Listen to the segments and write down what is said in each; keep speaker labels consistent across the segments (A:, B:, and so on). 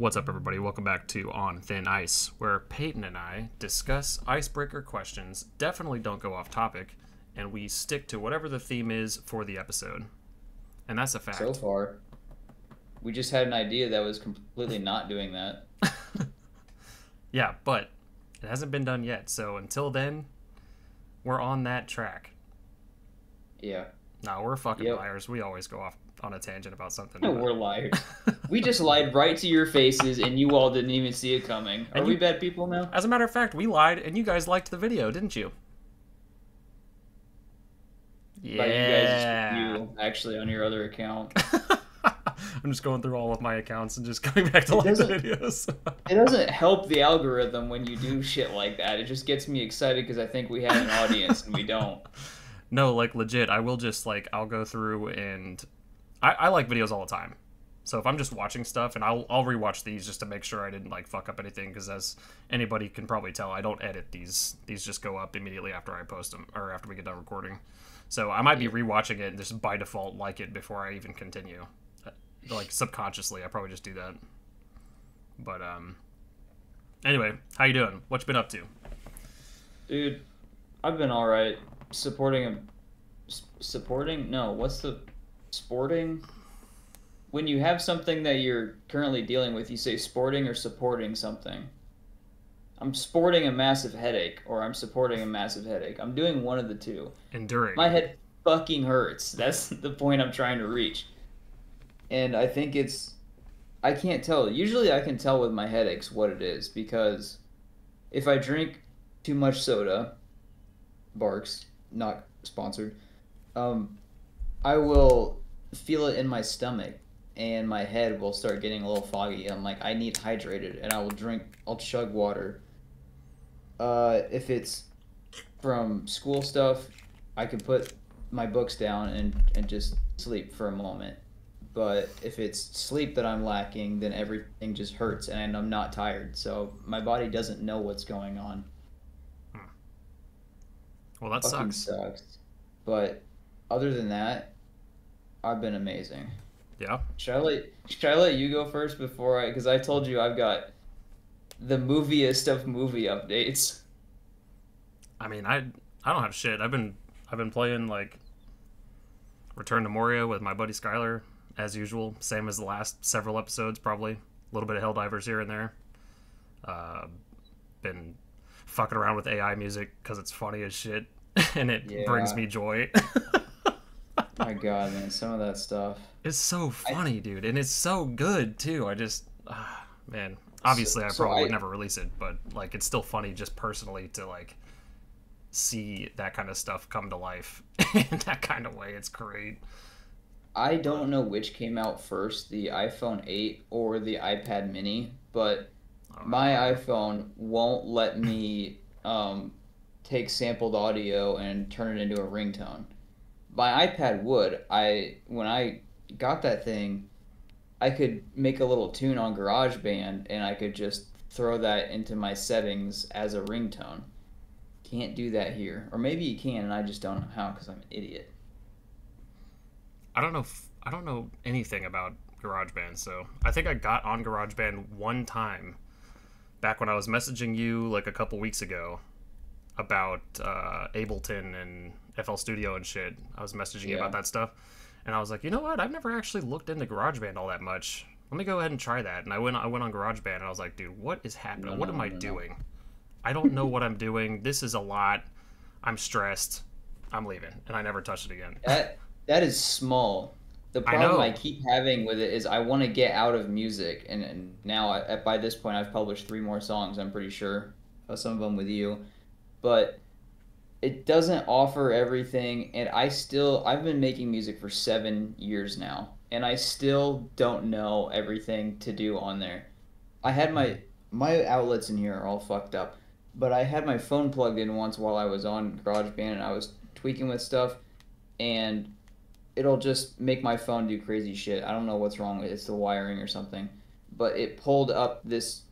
A: What's up, everybody? Welcome back to On Thin Ice, where Peyton and I discuss icebreaker questions, definitely don't go off topic, and we stick to whatever the theme is for the episode. And that's a fact. So
B: far, we just had an idea that was completely not doing that.
A: yeah, but it hasn't been done yet. So until then, we're on that track.
B: Yeah. No, nah, we're fucking yep. liars. We always go off on a tangent about something. No, we're liars. we just lied right to your faces, and you all didn't even see it coming. Are you, we bad people now? As a matter of fact, we lied, and you guys liked the video, didn't you? Yeah. You, guys, you actually on your other account. I'm just going through all of my accounts and just coming back to like the videos. it doesn't help the algorithm when you do shit like that. It just gets me excited because I think we have an audience and we don't. No,
A: like legit, I will just like I'll go through and I, I like videos all the time. So if I'm just watching stuff, and I'll, I'll rewatch these just to make sure I didn't like fuck up anything, because as anybody can probably tell, I don't edit these. These just go up immediately after I post them or after we get done recording. So I might be rewatching it and just by default like it before I even continue. Uh, like subconsciously, I probably just do that. But um, anyway, how you doing? What you been up to?
B: Dude, I've been all right. Supporting a supporting no. What's the sporting when you have something that you're currently dealing with, you say sporting or supporting something. I'm sporting a massive headache, or I'm supporting a massive headache. I'm doing one of the two. Enduring. My head fucking hurts. That's the point I'm trying to reach. And I think it's. I can't tell. Usually I can tell with my headaches what it is because if I drink too much soda, Barq's, not sponsored, um, I will feel it in my stomach and my head will start getting a little foggy. I'm like, I need hydrated, and I will drink, I'll chug water. Uh, if it's from school stuff, I can put my books down and, and just sleep for a moment. But if it's sleep that I'm lacking, then everything just hurts, and I'm not tired. So my body doesn't know what's going on. Hmm. Well, that sucks. sucks. But other than that, I've been amazing. Yeah. Should I let Should I let you go first before I? Because I told you I've got the moviest of movie updates. I mean, I I don't have shit. I've been I've been playing
A: like Return to Moria with my buddy Skyler as usual, same as the last several episodes probably. A little bit of Helldivers here and there. Uh, been fucking around with AI music because it's funny as shit and it yeah. brings me joy. My God, man, some of that stuff. It's so funny, I, dude, and it's so good too. I just, uh, man, obviously so, I probably so I, would never release it, but like it's still funny just personally to like see that kind of stuff come to life in that kind of way. It's great.
B: I don't know which came out first, the iPhone 8 or the iPad mini, but oh, my iPhone won't let me um, take sampled audio and turn it into a ringtone my iPad would. I when I got that thing, I could make a little tune on GarageBand and I could just throw that into my settings as a ringtone. Can't do that here, or maybe you can, and I just don't know how because I'm an idiot.
A: I don't know. I don't know anything about GarageBand, so I think I got on GarageBand one time back when I was messaging you like a couple weeks ago about uh, Ableton and FL Studio and shit. I was messaging yeah. you about that stuff, and I was like, you know what? I've never actually looked into GarageBand all that much. Let me go ahead and try that. And I went I went on GarageBand and I was like, dude, what is happening? No, what no, am no, I doing? I don't know what I'm doing. This is a lot. I'm stressed. I'm leaving, and I never touched it again.
B: That that is small. The problem I, I, keep having with it is I want to get out of music, and, and now I, by this point I've published three more songs. I'm pretty sure, uh, some of them with you, but it doesn't offer everything and i still i've been making music for seven years now and i still don't know everything to do on there i had my my outlets in here are all fucked up but i had my phone plugged in once while i was on garageband and i was tweaking with stuff and it'll just make my phone do crazy shit i don't know what's wrong with it it's the wiring or something but it pulled up this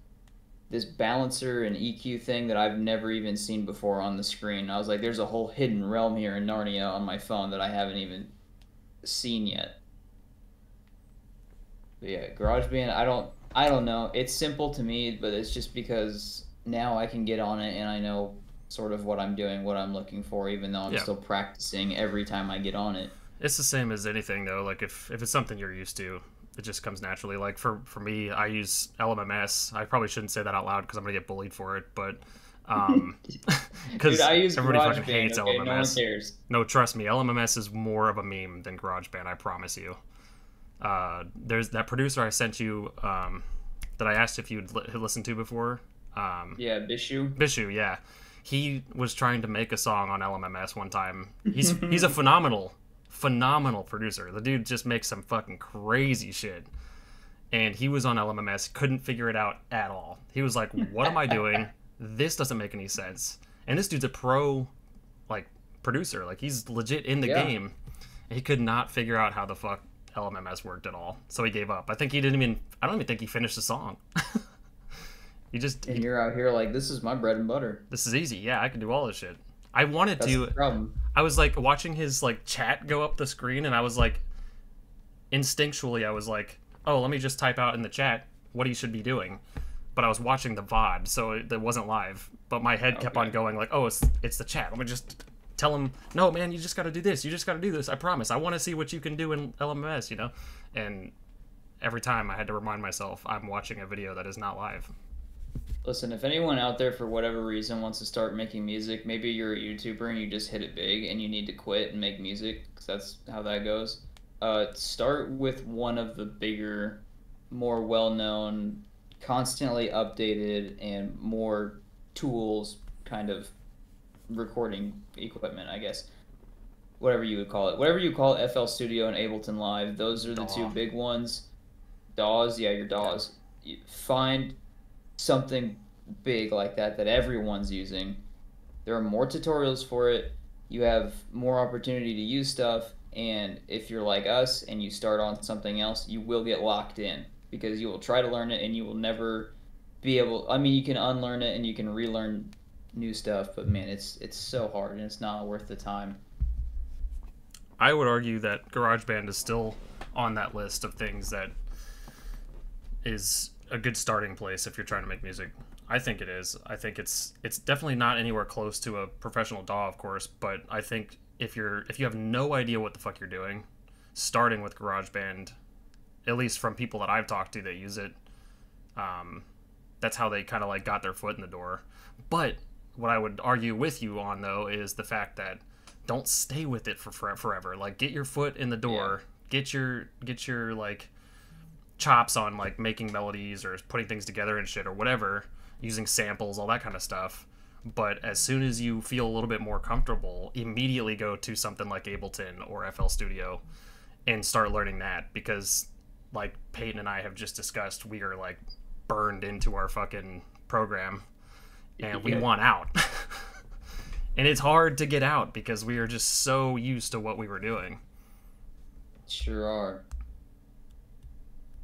B: this balancer and EQ thing that I've never even seen before on the screen. I was like, there's a whole hidden realm here in Narnia on my phone that I haven't even seen yet. But yeah, GarageBand, I don't I don't know. It's simple to me, but it's just because now I can get on it and I know sort of what I'm doing, what I'm looking for, even though I'm yeah. still practicing every time I get on it. It's the same as anything though. Like if if it's something you're used to, it just comes naturally.
A: Like for for me, I use LMMS. I probably shouldn't say that out loud because I'm gonna get bullied for it, but um, because everybody fucking Band, hates okay, LMMS. No, no, trust me, LMMS is more of a meme than GarageBand. I promise you. Uh, there's that producer I sent you um, that I asked if you'd li- listened to before. Um, yeah, Bishu. Bishu, yeah. He was trying to make a song on LMMS one time. He's he's a phenomenal phenomenal producer. The dude just makes some fucking crazy shit. And he was on LMMS, couldn't figure it out at all. He was like, "What am I doing? this doesn't make any sense." And this dude's a pro, like producer. Like he's legit in the yeah. game. And he could not figure out how the fuck LMMS worked at all, so he gave up. I think he didn't even. I don't even think he finished the song.
B: he just. And he, you're out here like this is my
A: bread and butter. This is easy. Yeah, I can do all this shit. I wanted That's to. I was like watching his like chat go up the screen, and I was like, instinctually, I was like, oh, let me just type out in the chat what he should be doing. But I was watching the VOD, so it, it wasn't live. But my head okay. kept on going like, oh, it's it's the chat. Let me just tell him, no, man, you just got to do this. You just got to do this. I promise. I want to see what you can do in LMS, you know. And every time I had to remind myself, I'm watching a video that is not live.
B: Listen, if anyone out there for whatever reason wants to start making music, maybe you're a YouTuber and you just hit it big and you need to quit and make music, because that's how that goes. Uh, start with one of the bigger, more well known, constantly updated, and more tools kind of recording equipment, I guess. Whatever you would call it. Whatever you call it, FL Studio and Ableton Live, those are the Daw. two big ones. DAWs, yeah, your DAWs. Find something big like that that everyone's using. There are more tutorials for it. You have more opportunity to use stuff. And if you're like us and you start on something else, you will get locked in because you will try to learn it and you will never be able. I mean, you can unlearn it and you can relearn new stuff, but man, it's it's so hard and it's not worth the time.
A: I would argue that GarageBand is still on that list of things that is a good starting place if you're trying to make music. I think it is. I think it's it's definitely not anywhere close to a professional DAW, of course, but I think if you're if you have no idea what the fuck you're doing, starting with GarageBand, at least from people that I've talked to that use it, um, that's how they kind of like got their foot in the door. But what I would argue with you on though is the fact that don't stay with it for forever. Like get your foot in the door, yeah. get your get your like chops on like making melodies or putting things together and shit or whatever, using samples, all that kind of stuff. But as soon as you feel a little bit more comfortable, immediately go to something like Ableton or FL Studio and start learning that because like Peyton and I have just discussed, we are like burned into our fucking program and we yeah. want out. and it's hard to get out because we are just so used to what
B: we were doing. Sure are.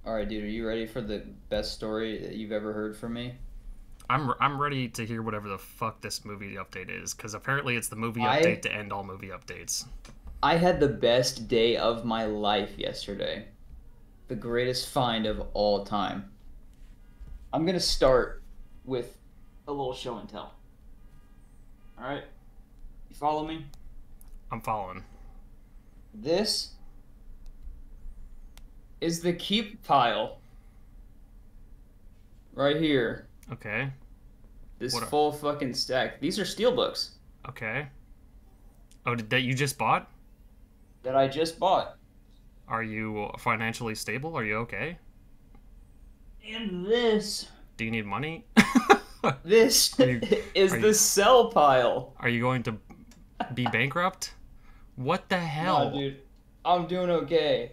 B: All right, dude, are you ready for the best story that you've ever heard from me?
A: I'm I'm ready to hear whatever the fuck this movie update is because apparently it's the movie update to
B: end all movie updates. I had the best day of my life yesterday, the greatest find of all time. I'm gonna start with a little show and tell. All right, you follow me? I'm following. This is the keep pile. Right here. Okay. This full fucking stack. These are steel books.
A: Okay. Oh, that you just bought? That I just bought. Are you financially stable? Are you okay?
B: And this.
A: Do you need money?
B: this you,
A: is the you, sell pile. Are you going to be bankrupt? What the
B: hell? No, dude. I'm doing okay.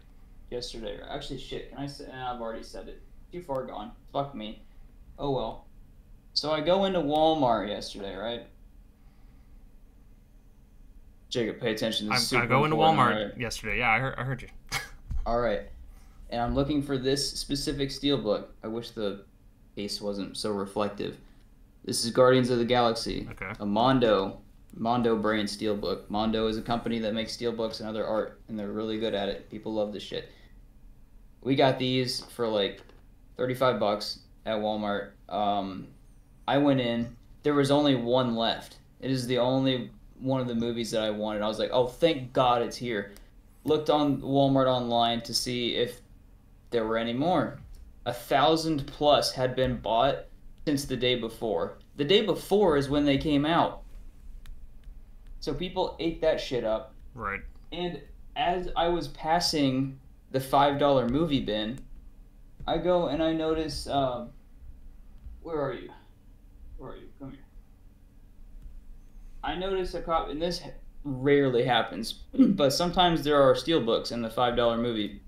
B: yesterday. actually, shit. Can I say? I've already said it. Too far gone. Fuck me. Oh well. So I go into Walmart yesterday, right? Jacob, pay attention. This I, I go into Walmart right? yesterday. Yeah, I heard, I heard you. All right. And I'm looking for this specific steelbook. I wish the case wasn't so reflective. This is Guardians of the Galaxy. Okay. A Mondo, Mondo brand steelbook. Mondo is a company that makes steelbooks and other art, and they're really good at it. People love this shit we got these for like 35 bucks at Walmart. Um, I went in. There was only one left. It is the only one of the movies that I wanted. I was like, oh, thank God it's here. Looked on Walmart online to see if there were any more. A thousand plus had been bought since the day before. The day before is when they came out. So people ate that shit up. Right. And as I was passing the five dollar movie bin, I go and I notice. Uh, where are you? Where are you? Come here. I notice a cop, and this rarely happens, but sometimes there are steel books in the five dollar movie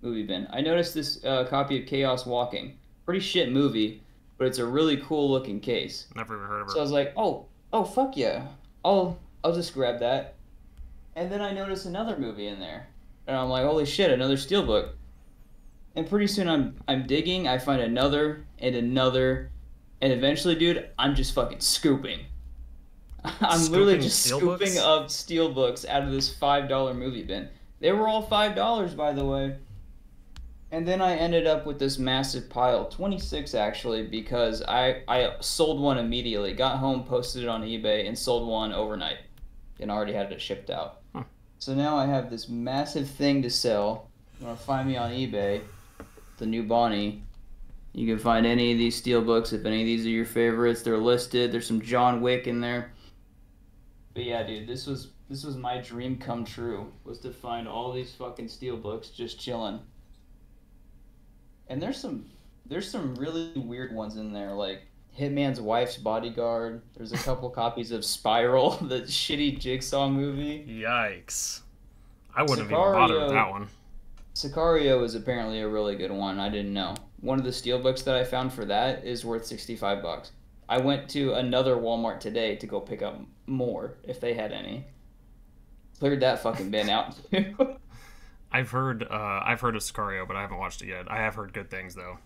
B: movie bin. I noticed this uh, copy of Chaos Walking. Pretty shit movie, but it's a really cool looking case. Never even heard of it. So I was like, oh, oh fuck yeah, I'll I'll just grab that. And then I noticed another movie in there and I'm like, holy shit, another steelbook. And pretty soon I'm I'm digging, I find another and another, and eventually, dude, I'm just fucking scooping. I'm scooping literally just scooping up up steelbooks out of this five dollar movie bin. They were all five dollars, by the way. And then I ended up with this massive pile, 26 actually, because I, I sold one immediately, got home, posted it on eBay, and sold one overnight, and already had it shipped out. So now I have this massive thing to sell. You want to find me on eBay, the new Bonnie. You can find any of these steel books if any of these are your favorites. They're listed. There's some John Wick in there. But yeah, dude, this was this was my dream come true was to find all these fucking steel books just chilling. And there's some there's some really weird ones in there like Hitman's Wife's Bodyguard. There's a couple copies of Spiral, the shitty Jigsaw movie. Yikes! I wouldn't Sicario, have even bothered with that one. Sicario is apparently a really good one. I didn't know. One of the steelbooks that I found for that is worth sixty-five bucks. I went to another Walmart today to go pick up more if they had any. Cleared that fucking bin out.
A: I've heard uh, I've heard of Sicario, but I haven't watched it yet. I have heard good things
B: though.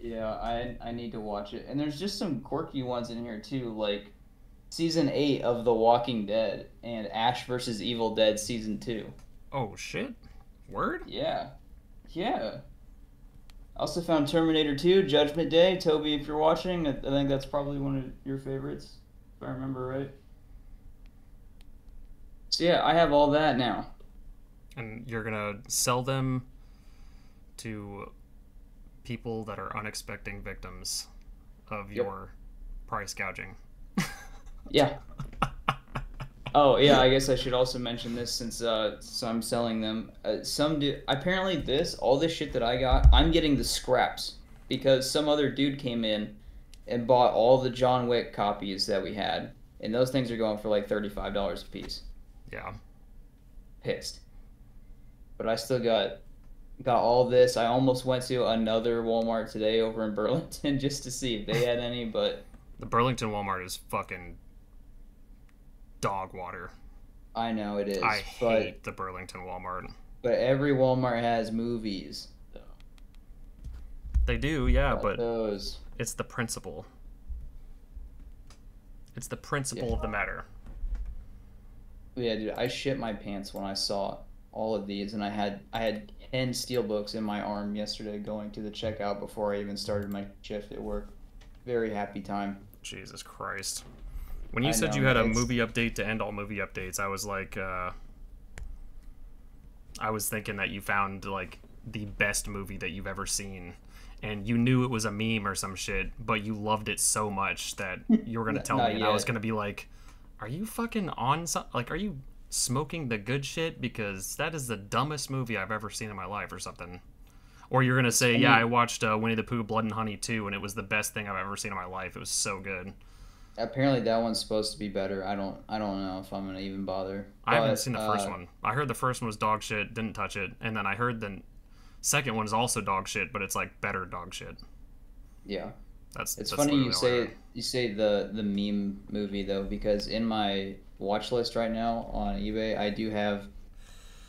B: Yeah, I I need to watch it. And there's just some quirky ones in here too, like season eight of The Walking Dead and Ash versus Evil Dead season two. Oh shit! Word. Yeah, yeah. I also found Terminator 2, Judgment Day. Toby, if you're watching, I think that's probably one of your favorites, if I remember right. So yeah, I have all that now.
A: And you're gonna sell them to people that are unexpected victims of yep. your price gouging.
B: yeah. Oh yeah, I guess I should also mention this since uh, so I'm selling them. Uh, some do apparently this all this shit that I got, I'm getting the scraps because some other dude came in and bought all the John Wick copies that we had, and those things are going for like thirty five dollars a piece. Yeah. Pissed. But I still got got all this. I almost went to another Walmart today over in Burlington just to see if they had any, but the Burlington Walmart is fucking dog water. I know it is. I but, hate
A: the Burlington Walmart.
B: But every Walmart has movies. They do, yeah, but those. it's the principle. It's the principle yeah. of the matter. Yeah, dude, I shit my pants when I saw all of these, and I had I had ten steel books in my arm yesterday going to the checkout before I even started my shift at work. Very happy time. Jesus Christ! When you I said know, you had a movie update to
A: end all movie updates, I was like, uh, I was thinking that you found like the best movie that you've ever seen and you knew it was a meme or some shit, but you loved it so much that you were gonna tell me, yet. and I was gonna be like, "Are you fucking on? So- like, are you smoking the good shit because that is the dumbest movie I've ever seen in my life or something. Or you're gonna say, yeah, I mm. watched uh, Winnie the Pooh, Blood and Honey too, and it was the best thing I've ever seen in my life. It was so good.
B: Apparently, that one's supposed to be better. I don't, I don't know if I'm gonna even bother. I haven't seen the first uh, one. I heard
A: the first one was dog shit, didn't touch it, and then I heard the second one is also dog shit, but it's like better dog shit.
B: Yeah. That's, it's that's funny you say you say the the meme movie though because in my watch list right now on eBay. I do have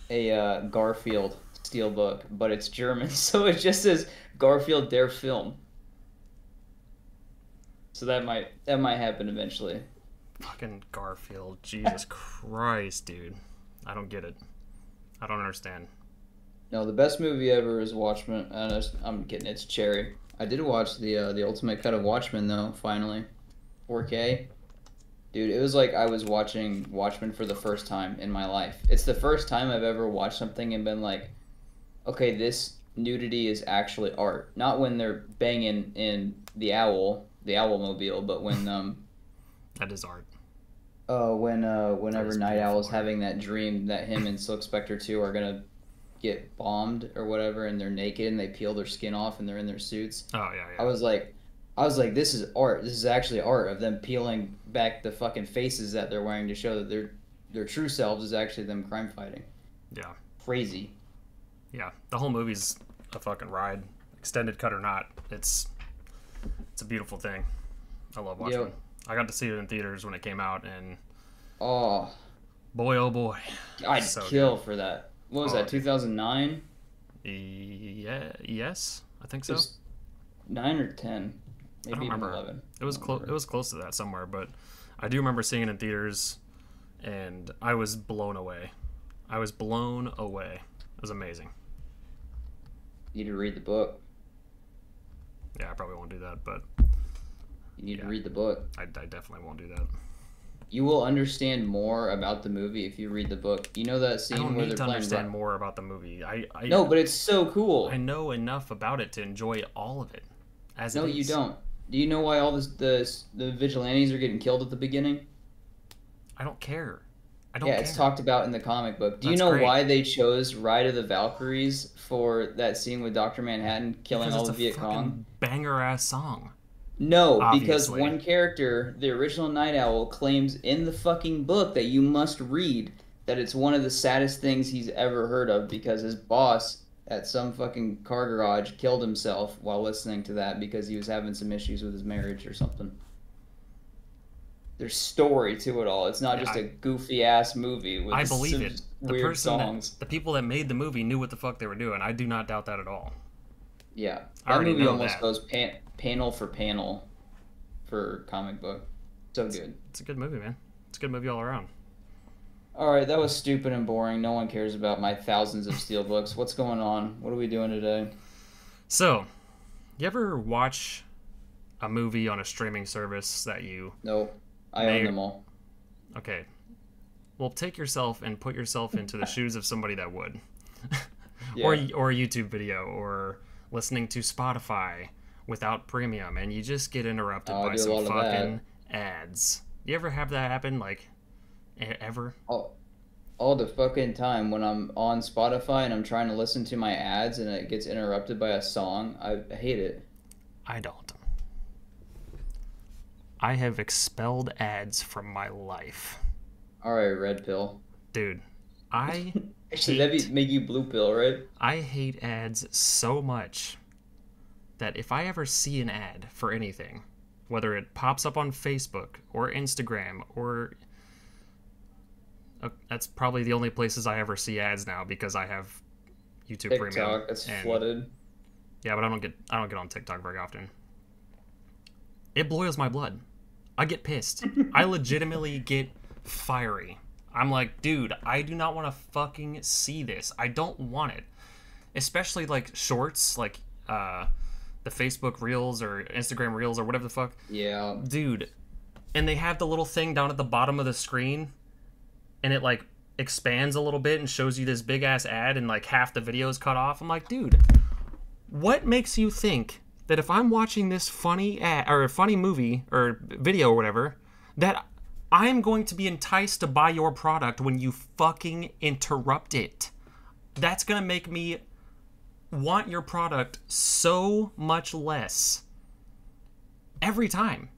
B: a uh, Garfield steelbook, but it's German, so it just says Garfield Der Film. So that might that might happen eventually. Fucking Garfield, Jesus Christ, dude! I don't get it.
A: I don't understand.
B: No, the best movie ever is Watchmen. Uh, I'm getting It's Cherry. I did watch the uh, the ultimate cut of Watchmen though. Finally, 4K. Dude, it was like I was watching Watchmen for the first time in my life. It's the first time I've ever watched something and been like, okay, this nudity is actually art. Not when they're banging in the owl, the owl mobile, but when um that is art. Oh, uh, when uh whenever Nite Owl's art. having that dream that him and Silk Spectre 2 are going to get bombed or whatever and they're naked and they peel their skin off and they're in their suits. Oh yeah, yeah. I was like I was like, this is art. This is actually art of them peeling back the fucking faces that they're wearing to show that their their true selves is actually them crime fighting. Yeah. Crazy. Yeah, the whole movie's a fucking ride, extended
A: cut or not. It's it's a beautiful thing. I love watching. Yep. I got to see it in theaters when it came out, and oh, boy, oh boy, I'd so kill good.
B: for that. What was oh, that? Two thousand nine. Yeah. Yes, I think so. Nine or ten. Maybe I don't remember. 11. It was close. It was close to that somewhere, but
A: I do remember seeing it in theaters, and I was blown away. I was blown away. It was amazing. You need to read the book.
B: Yeah, I probably won't do that, but you need yeah, to read the book. I, I definitely won't do that. You will understand more about the movie if you read the book. You know that scene I don't where need they're to playing understand rock? more about the movie. I, I no, but it's so cool. I know enough about it to enjoy all of it. As no, you don't. Do you know why all this, the the vigilantes are getting killed at the beginning? I don't care. I don't. Yeah, care. it's talked about in the comic book. Do That's you know great. why they chose Ride of the Valkyries for that scene with Doctor Manhattan killing all the Viet Cong?
A: Banger ass song.
B: No, Obviously. because one character, the original Nite Owl, claims in the fucking book that you must read that it's one of the saddest things he's ever heard of because his boss at some fucking car garage killed himself while listening to that because he was having some issues with his marriage or something. There's story to it all. It's not just I, a goofy ass movie with I believe it. The weird songs.
A: That, the people that made the movie knew what the fuck they were doing. I do not doubt that at all.
B: Yeah, I that movie almost that. goes pan, panel for panel for comic book. So it's, good.
A: It's a good movie, man. It's a good movie all around
B: all right, that was stupid and boring. No one cares about my thousands of steel books. What's going on? What are we doing today? So,
A: you ever watch a movie on a streaming service that you? No,
B: I may... own them all.
A: Okay, well, take yourself and put yourself into the shoes of somebody that would, yeah. or or a YouTube video, or listening to Spotify without premium, and you just get interrupted oh, by some fucking
B: ads. You ever have that
A: happen? Like ever.
B: All, all the fucking time when I'm on Spotify and I'm trying to listen to my ads and it gets interrupted by a song, I hate it. I don't.
A: I have expelled ads from my life.
B: All right, red pill. Dude,
A: I actually let me make you blue pill, right? I hate ads so much that if I ever see an ad for anything, whether it pops up on Facebook or Instagram or that's probably the only places I ever see ads now because I have YouTube TikTok, Premium. It's and, flooded. Yeah, but I don't get I don't get on TikTok very often. It boils my blood. I get pissed. I legitimately get fiery. I'm like, dude, I do not want to fucking see this. I don't want it. Especially like shorts, like uh the Facebook Reels or Instagram Reels or whatever the fuck. Yeah. Dude, and they have the little thing down at the bottom of the screen and it like expands a little bit and shows you this big ass ad and like half the video is cut off. I'm like, dude, what makes you think that if I'm watching this funny ad or a funny movie or video or whatever, that I'm going to be enticed to buy your product when you fucking interrupt it? That's gonna make me want your product so much less every time.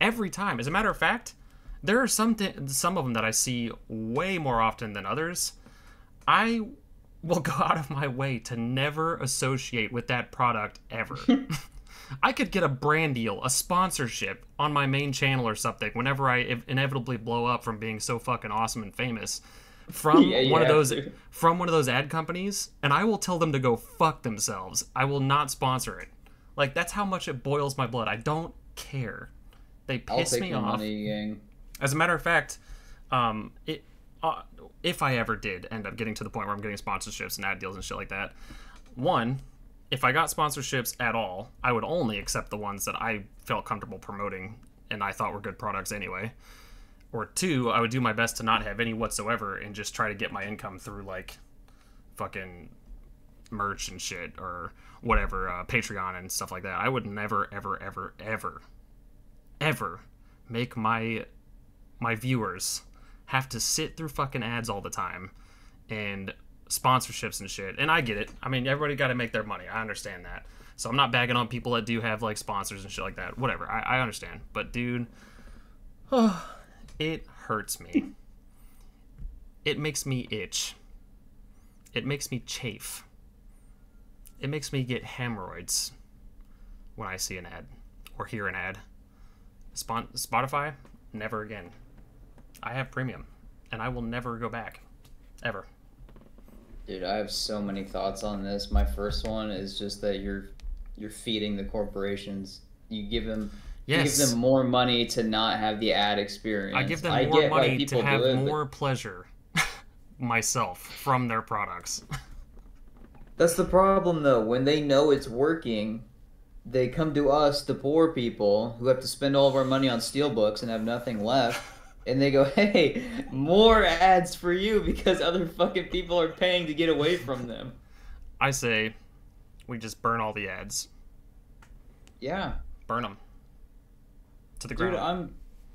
A: Every time. As a matter of fact, there are some th- some of them that I see way more often than others. I will go out of my way to never associate with that product ever. I could get a brand deal, a sponsorship on my main channel or something whenever I inevitably blow up from being so fucking awesome and famous from yeah, one of those to. from one of those ad companies and I will tell them to go fuck themselves. I will not sponsor it. Like that's how much it boils my blood. I don't care. They piss me off. Money, as a matter of fact, um, it uh, if I ever did end up getting to the point where I'm getting sponsorships and ad deals and shit like that, one, if I got sponsorships at all, I would only accept the ones that I felt comfortable promoting and I thought were good products anyway. Or two, I would do my best to not have any whatsoever and just try to get my income through like fucking merch and shit or whatever, uh, Patreon and stuff like that. I would never, ever, ever, ever, ever make my my viewers have to sit through fucking ads all the time and sponsorships and shit. And I get it. I mean, everybody got to make their money. I understand that. So I'm not bagging on people that do have like sponsors and shit like that. Whatever. I, I understand. But dude, oh, it hurts me. It makes me itch. It makes me chafe. It makes me get hemorrhoids when I see an ad or hear an ad. Spon- Spotify, never again. I have premium, and I will never go back, ever.
B: Dude, I have so many thoughts on this. My first one is just that you're you're feeding the corporations. You give them yes. you give them more money to not have the ad experience. I give them I more money to have it, more
A: but... pleasure myself from their
B: products. That's the problem though. When they know it's working, they come to us, the poor people, who have to spend all of our money on steelbooks and have nothing left and they go, "Hey, more ads for you because other fucking people are paying to get away from them."
A: I say, we just burn all the ads.
B: Yeah. Burn them to the ground. Dude, I'm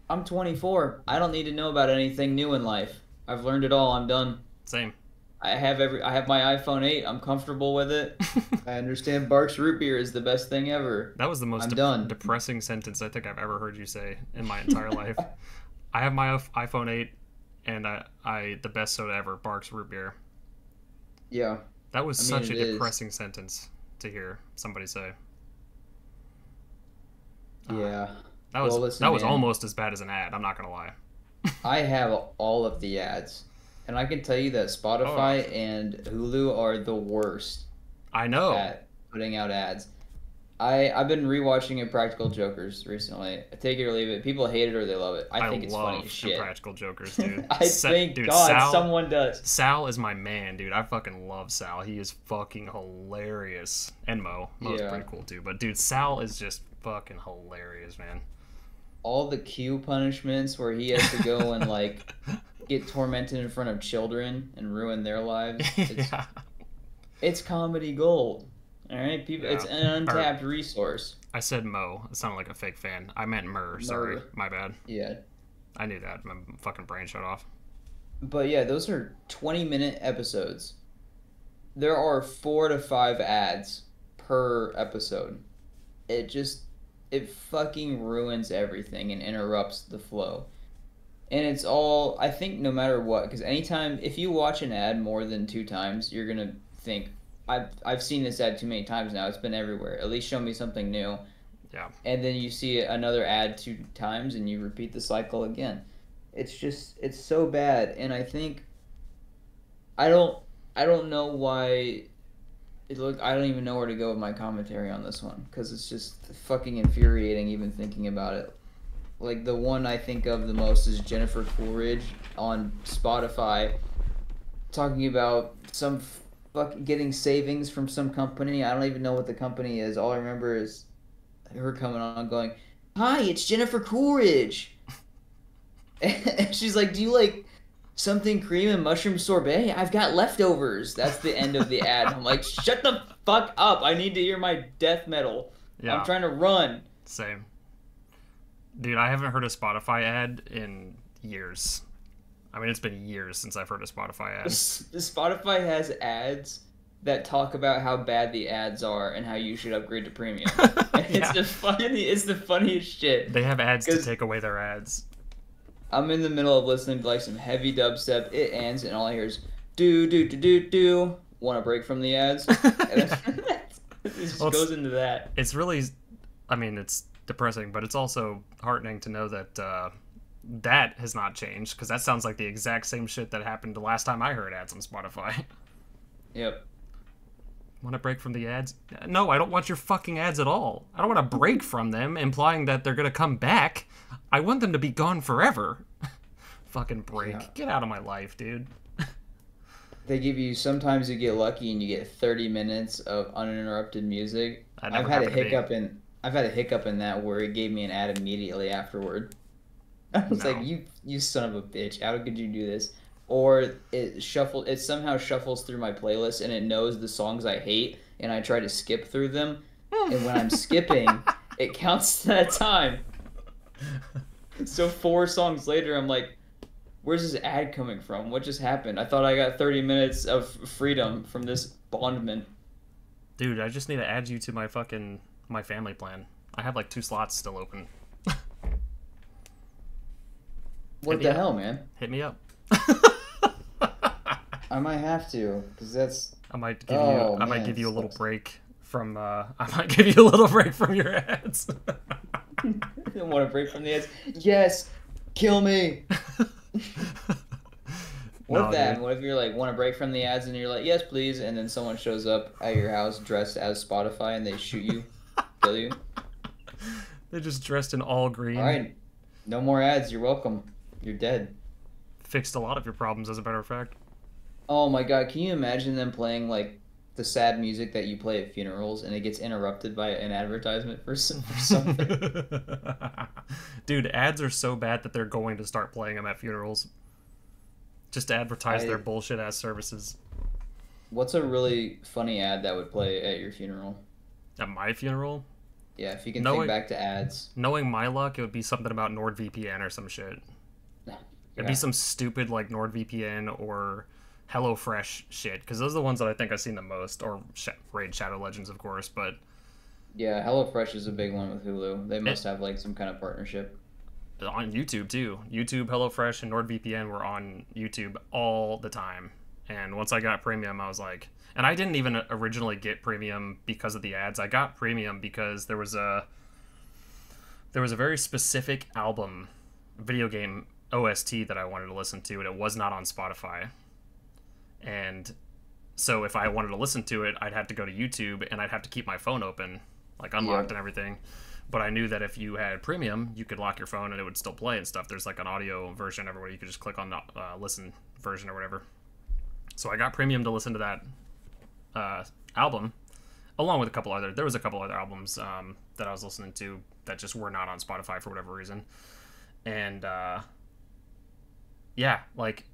B: I'm 24. I don't need to know about anything new in life. I've learned it all. I'm done. Same. I have every I have my iPhone 8. I'm comfortable with it. I understand Barq's root beer is the best thing ever. That was the most I'm de- done. depressing sentence I think I've ever heard you say in my entire life.
A: I have my iPhone 8, and I, I the best soda ever, Barq's root beer. Yeah. That was I mean, such a depressing is. sentence to hear somebody say.
B: Uh, yeah. that was listen, that was almost as bad as an ad. I'm not gonna lie. I have all of the ads, and I can tell you that oh, Spotify oh. and Hulu are the worst. I know. At putting out ads. I I've been rewatching Impractical Jokers recently. I take it or leave it. People hate it or they love it. I, I think it's funny as shit. Impractical
A: Jokers, dude. I Sa- thank dude, God Sal, someone does. Sal is my man, dude. I fucking love Sal. He is fucking hilarious. And Mo, Mo's yeah. pretty cool too. But dude,
B: Sal is just fucking hilarious, man. All the Q punishments where he has to go and like get tormented in front of children and ruin their lives. It's, yeah. it's comedy gold. All right, people, yeah. it's an untapped or,
A: resource. I said Mo. It sounded like a fake fan. I meant Murr. Sorry, my bad. Yeah.
B: I knew that. My fucking brain shut off. But yeah, those are 20 minute episodes. There are four to five ads per episode. It just, it fucking ruins everything and interrupts the flow. And it's all, I think, no matter what, because anytime, if you watch an ad more than two times, you're going to think, I've I've seen this ad too many times now. It's been everywhere. At least show me something new. Yeah. And then you see another ad two times, and you repeat the cycle again. It's just it's so bad, and I think I don't I don't know why. Look, I don't even know where to go with my commentary on this one because it's just fucking infuriating even thinking about it. Like the one I think of the most is Jennifer Coolidge on Spotify talking about some like getting savings from some company. I don't even know what the company is. All I remember is her coming on going, "Hi, it's Jennifer Coolidge." and she's like, "Do you like something cream and mushroom sorbet? I've got leftovers." That's the end of the ad. I'm like, "Shut the fuck up! I need to hear my death metal. Yeah. I'm trying to run." Same.
A: Dude, I haven't heard a Spotify ad in years. I mean, it's been years since I've heard a Spotify ad.
B: Spotify has ads that talk about how bad the ads are and how you should upgrade to premium. yeah. It's the funny, it's the funniest shit. They have ads to take away their ads. I'm in the middle of listening to like some heavy dubstep. It ends and all I hear is do do do do do. Want a break from the ads? it just well, goes into that. It's
A: really, I mean, it's depressing, but it's also heartening to know that. Uh, that has not changed because that sounds like the exact same shit that happened the last time I heard ads on Spotify. Yep. Want a break from the ads? No, I don't want your fucking ads at all. I don't want a break from them, implying that they're gonna come back. I want them to be gone forever. fucking break. Yeah. Get out of my life, dude.
B: they give you sometimes you get lucky and you get 30 minutes of uninterrupted music. I've had a hiccup in I've had a hiccup in that where it gave me an ad immediately afterward. I was no. like, you you son of a bitch! How could you do this? Or it shuffle it somehow shuffles through my playlist and it knows the songs I hate and I try to skip through them and when I'm skipping it counts that time. So four songs later I'm like, where's this ad coming from? What just happened? I thought I got 30 minutes of freedom from this bondman. Dude, I just need to add you to my fucking my
A: family plan. I have like two slots still open. What the up. hell, man? Hit me up.
B: I might have to,
A: because that's. I might give oh, you. I man, might give you a little break from. Uh, I might give you a little break
B: from your ads. you want a break from the ads. Yes, kill me. What no, if that? Dude. What if you're like want to break from the ads and you're like, yes, please, and then someone shows up at your house dressed as Spotify and they shoot you, kill you?
A: They're just dressed in all green.
B: All right, no more ads. You're welcome you're dead. Fixed a lot of your problems, as a matter of fact. Oh my god, can you imagine them playing like the sad music that you play at funerals and it gets interrupted by an advertisement for, some, for something? Dude, ads are so bad that they're going
A: to start playing them at funerals just to advertise I, their bullshit ass services.
B: What's a really funny ad that would play at your funeral? At my funeral? Yeah, if you can knowing, think back to ads. Knowing my luck,
A: it would be something about NordVPN or some shit. It'd yeah. be some stupid like NordVPN or HelloFresh shit because those are the ones that I think I've seen the most, or Sh- Raid Shadow Legends, of course. But
B: yeah, HelloFresh is a big one with Hulu. They must it, have like some kind of partnership. On YouTube too.
A: YouTube, HelloFresh, and NordVPN were on YouTube all the time. And once I got premium, I was like, and I didn't even originally get premium because of the ads. I got premium because there was a there was a very specific album video game OST that I wanted to listen to, and it was not on Spotify. And so if I wanted to listen to it, I'd have to go to YouTube and I'd have to keep my phone open, like unlocked yeah. and everything. But I knew that if you had premium, you could lock your phone and it would still play and stuff. There's like an audio version everywhere. You could just click on the uh, listen version or whatever. So I got premium to listen to that uh, album, along with a couple other. There was a couple other albums um, that I was listening to that just were not on Spotify for whatever reason, and uh, yeah, like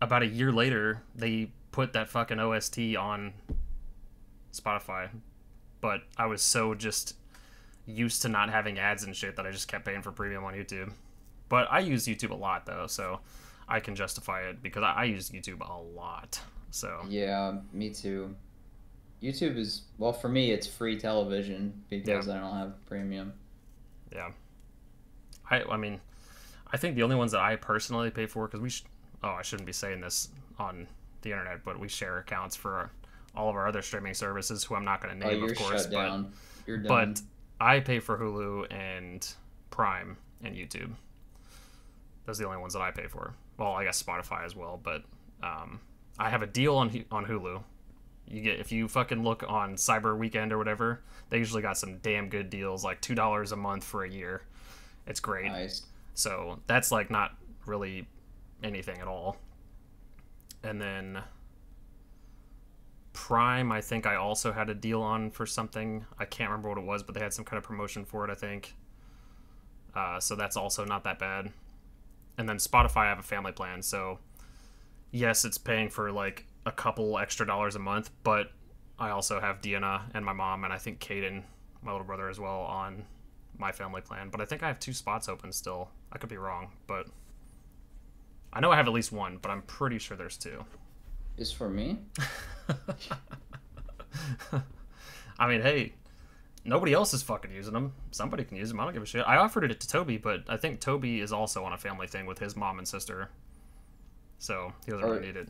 A: about a year later, they put that fucking OST on Spotify. But I was so just used to not having ads and shit that I just kept paying for premium on YouTube. But I use YouTube a lot though, so I can justify it because I, I use YouTube a lot.
B: So yeah, me too. YouTube is well for me. It's free television because yeah. I don't have premium. Yeah. I I mean, I think the
A: only ones that I personally pay for because we sh- oh I shouldn't be saying this on the internet, but we share accounts for all of our other streaming services, who I'm not going to oh, name, oh, of course. But but I pay for Hulu and Prime and YouTube. Those are the only ones that I pay for. Well, I guess Spotify as well, but um, I have a deal on on Hulu. You get if you fucking look on Cyber Weekend or whatever, they usually got some damn good deals, like two dollars a month for a year. It's great. Nice. So that's like not really anything at all. And then Prime, I think I also had a deal on for something. I can't remember what it was, but they had some kind of promotion for it, I think. Uh, so that's also not that bad. And then Spotify, I have a family plan. So, yes, it's paying for like a couple extra dollars a month, but I also have Deanna and my mom, and I think Caden, my little brother, as well, on my family plan, but I think I have two spots open still. I could be wrong, but I know I have at least one, but I'm pretty sure there's two. Is for me? I mean, hey, nobody else is fucking using them. Somebody can use them. I don't give a shit. I offered it to Toby, but I think Toby is also on a family thing with his mom and sister, so he doesn't really need it.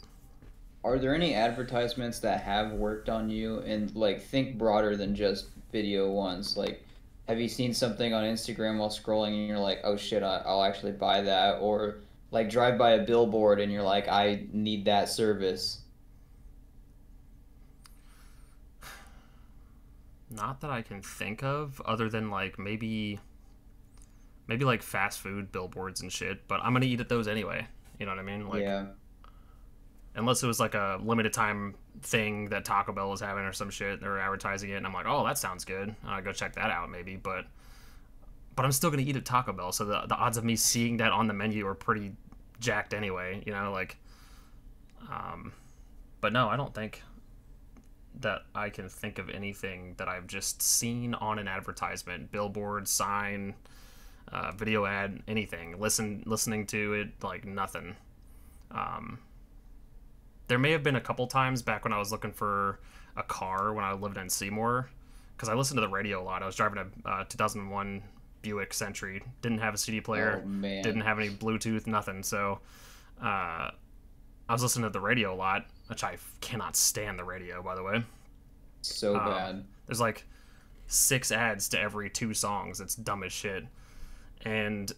B: Are there any advertisements that have worked on you and like think broader than just video ones? Like have you seen something on Instagram while scrolling and you're like, oh shit, I'll actually buy that? Or like drive by a billboard and you're like, I need that service?
A: Not that I can think of, other than like maybe, maybe like fast food billboards and shit, but I'm going to eat at those anyway. You know what I mean? Like, yeah. Unless it was like a limited time thing that Taco Bell is having or some shit. They are advertising it, and I'm like, oh, that sounds good. I'll go check that out maybe. But but I'm still gonna eat at Taco Bell, so the the odds of me seeing that on the menu are pretty jacked anyway. You know, like. Um, but no, I don't think that I can think of anything that I've just seen on an advertisement, billboard, sign, uh, video ad, anything. Listen, listening to it, like nothing. Um, there may have been a couple times back when I was looking for a car when I lived in Seymour, because I listened to the radio a lot. I was driving a uh, 2001 Buick Century, didn't have a CD player, oh, didn't have any Bluetooth, nothing. So uh, I was listening to the radio a lot, which I cannot stand the radio, by the way. So um, bad. There's like six ads to every two songs. It's dumb as shit. And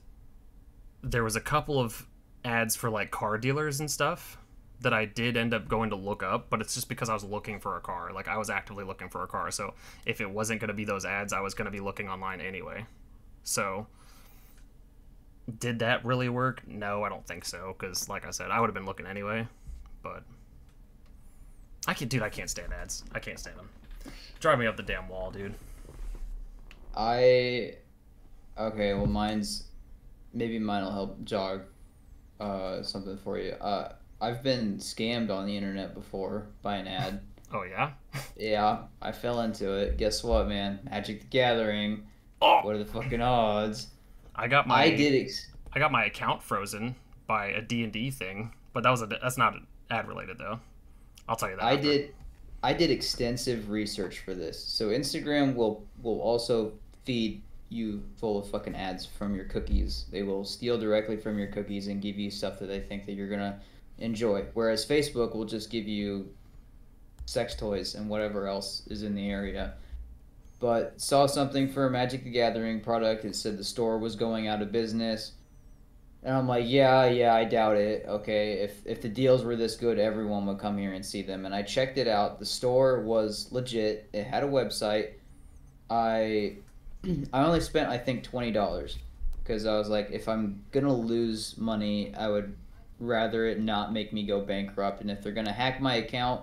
A: there was a couple of ads for like car dealers and stuff that I did end up going to look up, but it's just because I was looking for a car. Like I was actively looking for a car. So if it wasn't going to be those ads, I was going to be looking online anyway. So did that really work? No, I don't think so cuz like I said, I would have been looking anyway. But I can not dude, I can't stand ads. I can't stand them. Drive me up the damn wall, dude.
B: I okay, well mine's maybe mine'll help jog uh something for you. Uh I've been scammed on the internet before by an ad. oh yeah. yeah, I fell into it. Guess what, man? Magic the Gathering. Oh! What are the fucking odds? I got my I did ex- I got my account
A: frozen by a D&D thing, but that was a that's not ad related though. I'll tell you that. I after. did
B: I did extensive research for this. So Instagram will will also feed you full of fucking ads from your cookies. They will steal directly from your cookies and give you stuff that they think that you're going to enjoy. Whereas Facebook will just give you sex toys and whatever else is in the area. But saw something for a Magic the Gathering product and said the store was going out of business. And I'm like, yeah, yeah, I doubt it. Okay, if if the deals were this good, everyone would come here and see them. And I checked it out. The store was legit. It had a website. I I only spent I think twenty dollars because I was like, if I'm gonna lose money, I would rather it not make me go bankrupt. And if they're gonna hack my account,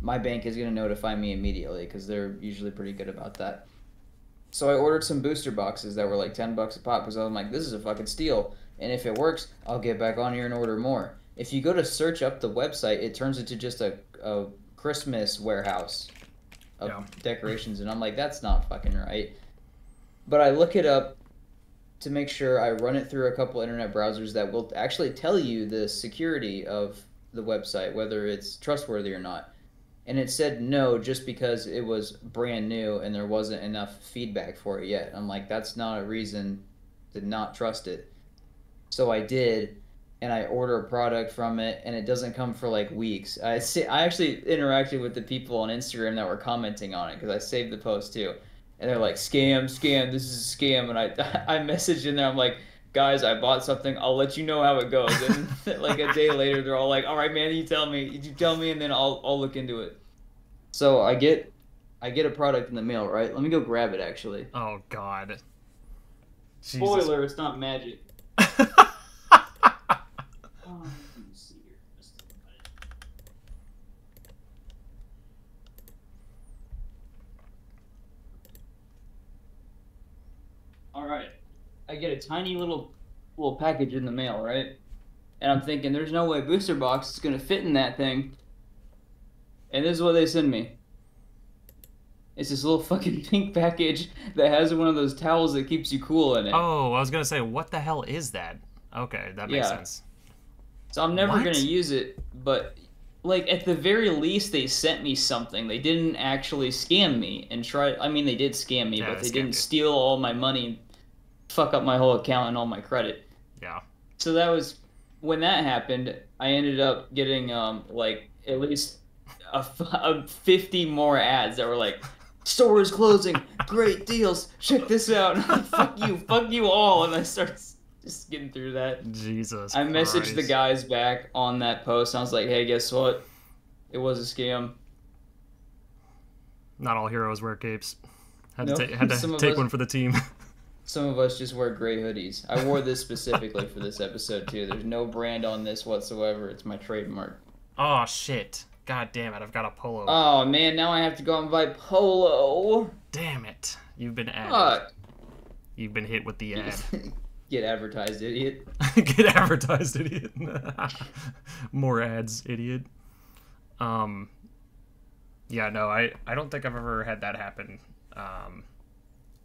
B: my bank is gonna notify me immediately because they're usually pretty good about that. So I ordered some booster boxes that were like ten bucks a pop because I'm like, this is a fucking steal. And if it works, I'll get back on here and order more. If you go to search up the website, it turns into just a, a Christmas warehouse of yeah. decorations, and I'm like, that's not fucking right. But I look it up, to make sure I run it through a couple internet browsers that will actually tell you the security of the website, whether it's trustworthy or not. And it said no just because it was brand new and there wasn't enough feedback for it yet. I'm like, that's not a reason to not trust it. So I did, and I order a product from it, and it doesn't come for like weeks. I, sa- I actually interacted with the people on Instagram that were commenting on it because I saved the post too and they're like scam, scam. This is a scam, and I I message in there. I'm like, guys, I bought something. I'll let you know how it goes. And like a day later, they're all like, all right, man, you tell me, you tell me, and then I'll I'll look into it. So I get I get a product in the mail, right? Let me go grab it actually. Oh God. Jesus. Spoiler, it's not magic. a tiny little little package in the mail, right? And I'm thinking, there's no way Booster Box is gonna fit in that thing. And this is what they send me. It's this little fucking pink package that has one of those towels that keeps you cool in it.
A: Oh, I was gonna say, what the hell is that?
B: Okay, that makes yeah. sense. So I'm never what? gonna use it, but like at the very least they sent me something they didn't actually scam me and try i mean they did scam me yeah, but they didn't steal all my money fuck up my whole account and all my credit. Yeah. So that was when that happened. I ended up getting um like at least a, a fifty more ads that were like. Store is closing. Great deals. Check this out. fuck you. Fuck you all. And I start just getting through that.
A: Jesus.
B: I messaged Christ. the guys back on that post. I was like, hey, guess what? It was a scam.
A: Not all heroes wear capes. Had nope. to, ta- had to take us- one for the team
B: some of us just wear gray hoodies. I wore this specifically for this episode too. There's no brand on this whatsoever. It's my trademark.
A: Oh shit. God damn it,
B: I've got a polo. Oh man, now I have to go and buy polo. Damn it. You've been ad. Uh, You've been hit with the ad. Get advertised, idiot. Get
A: advertised, idiot. More ads, idiot. Um Yeah, no, I I don't think I've ever had that happen. Um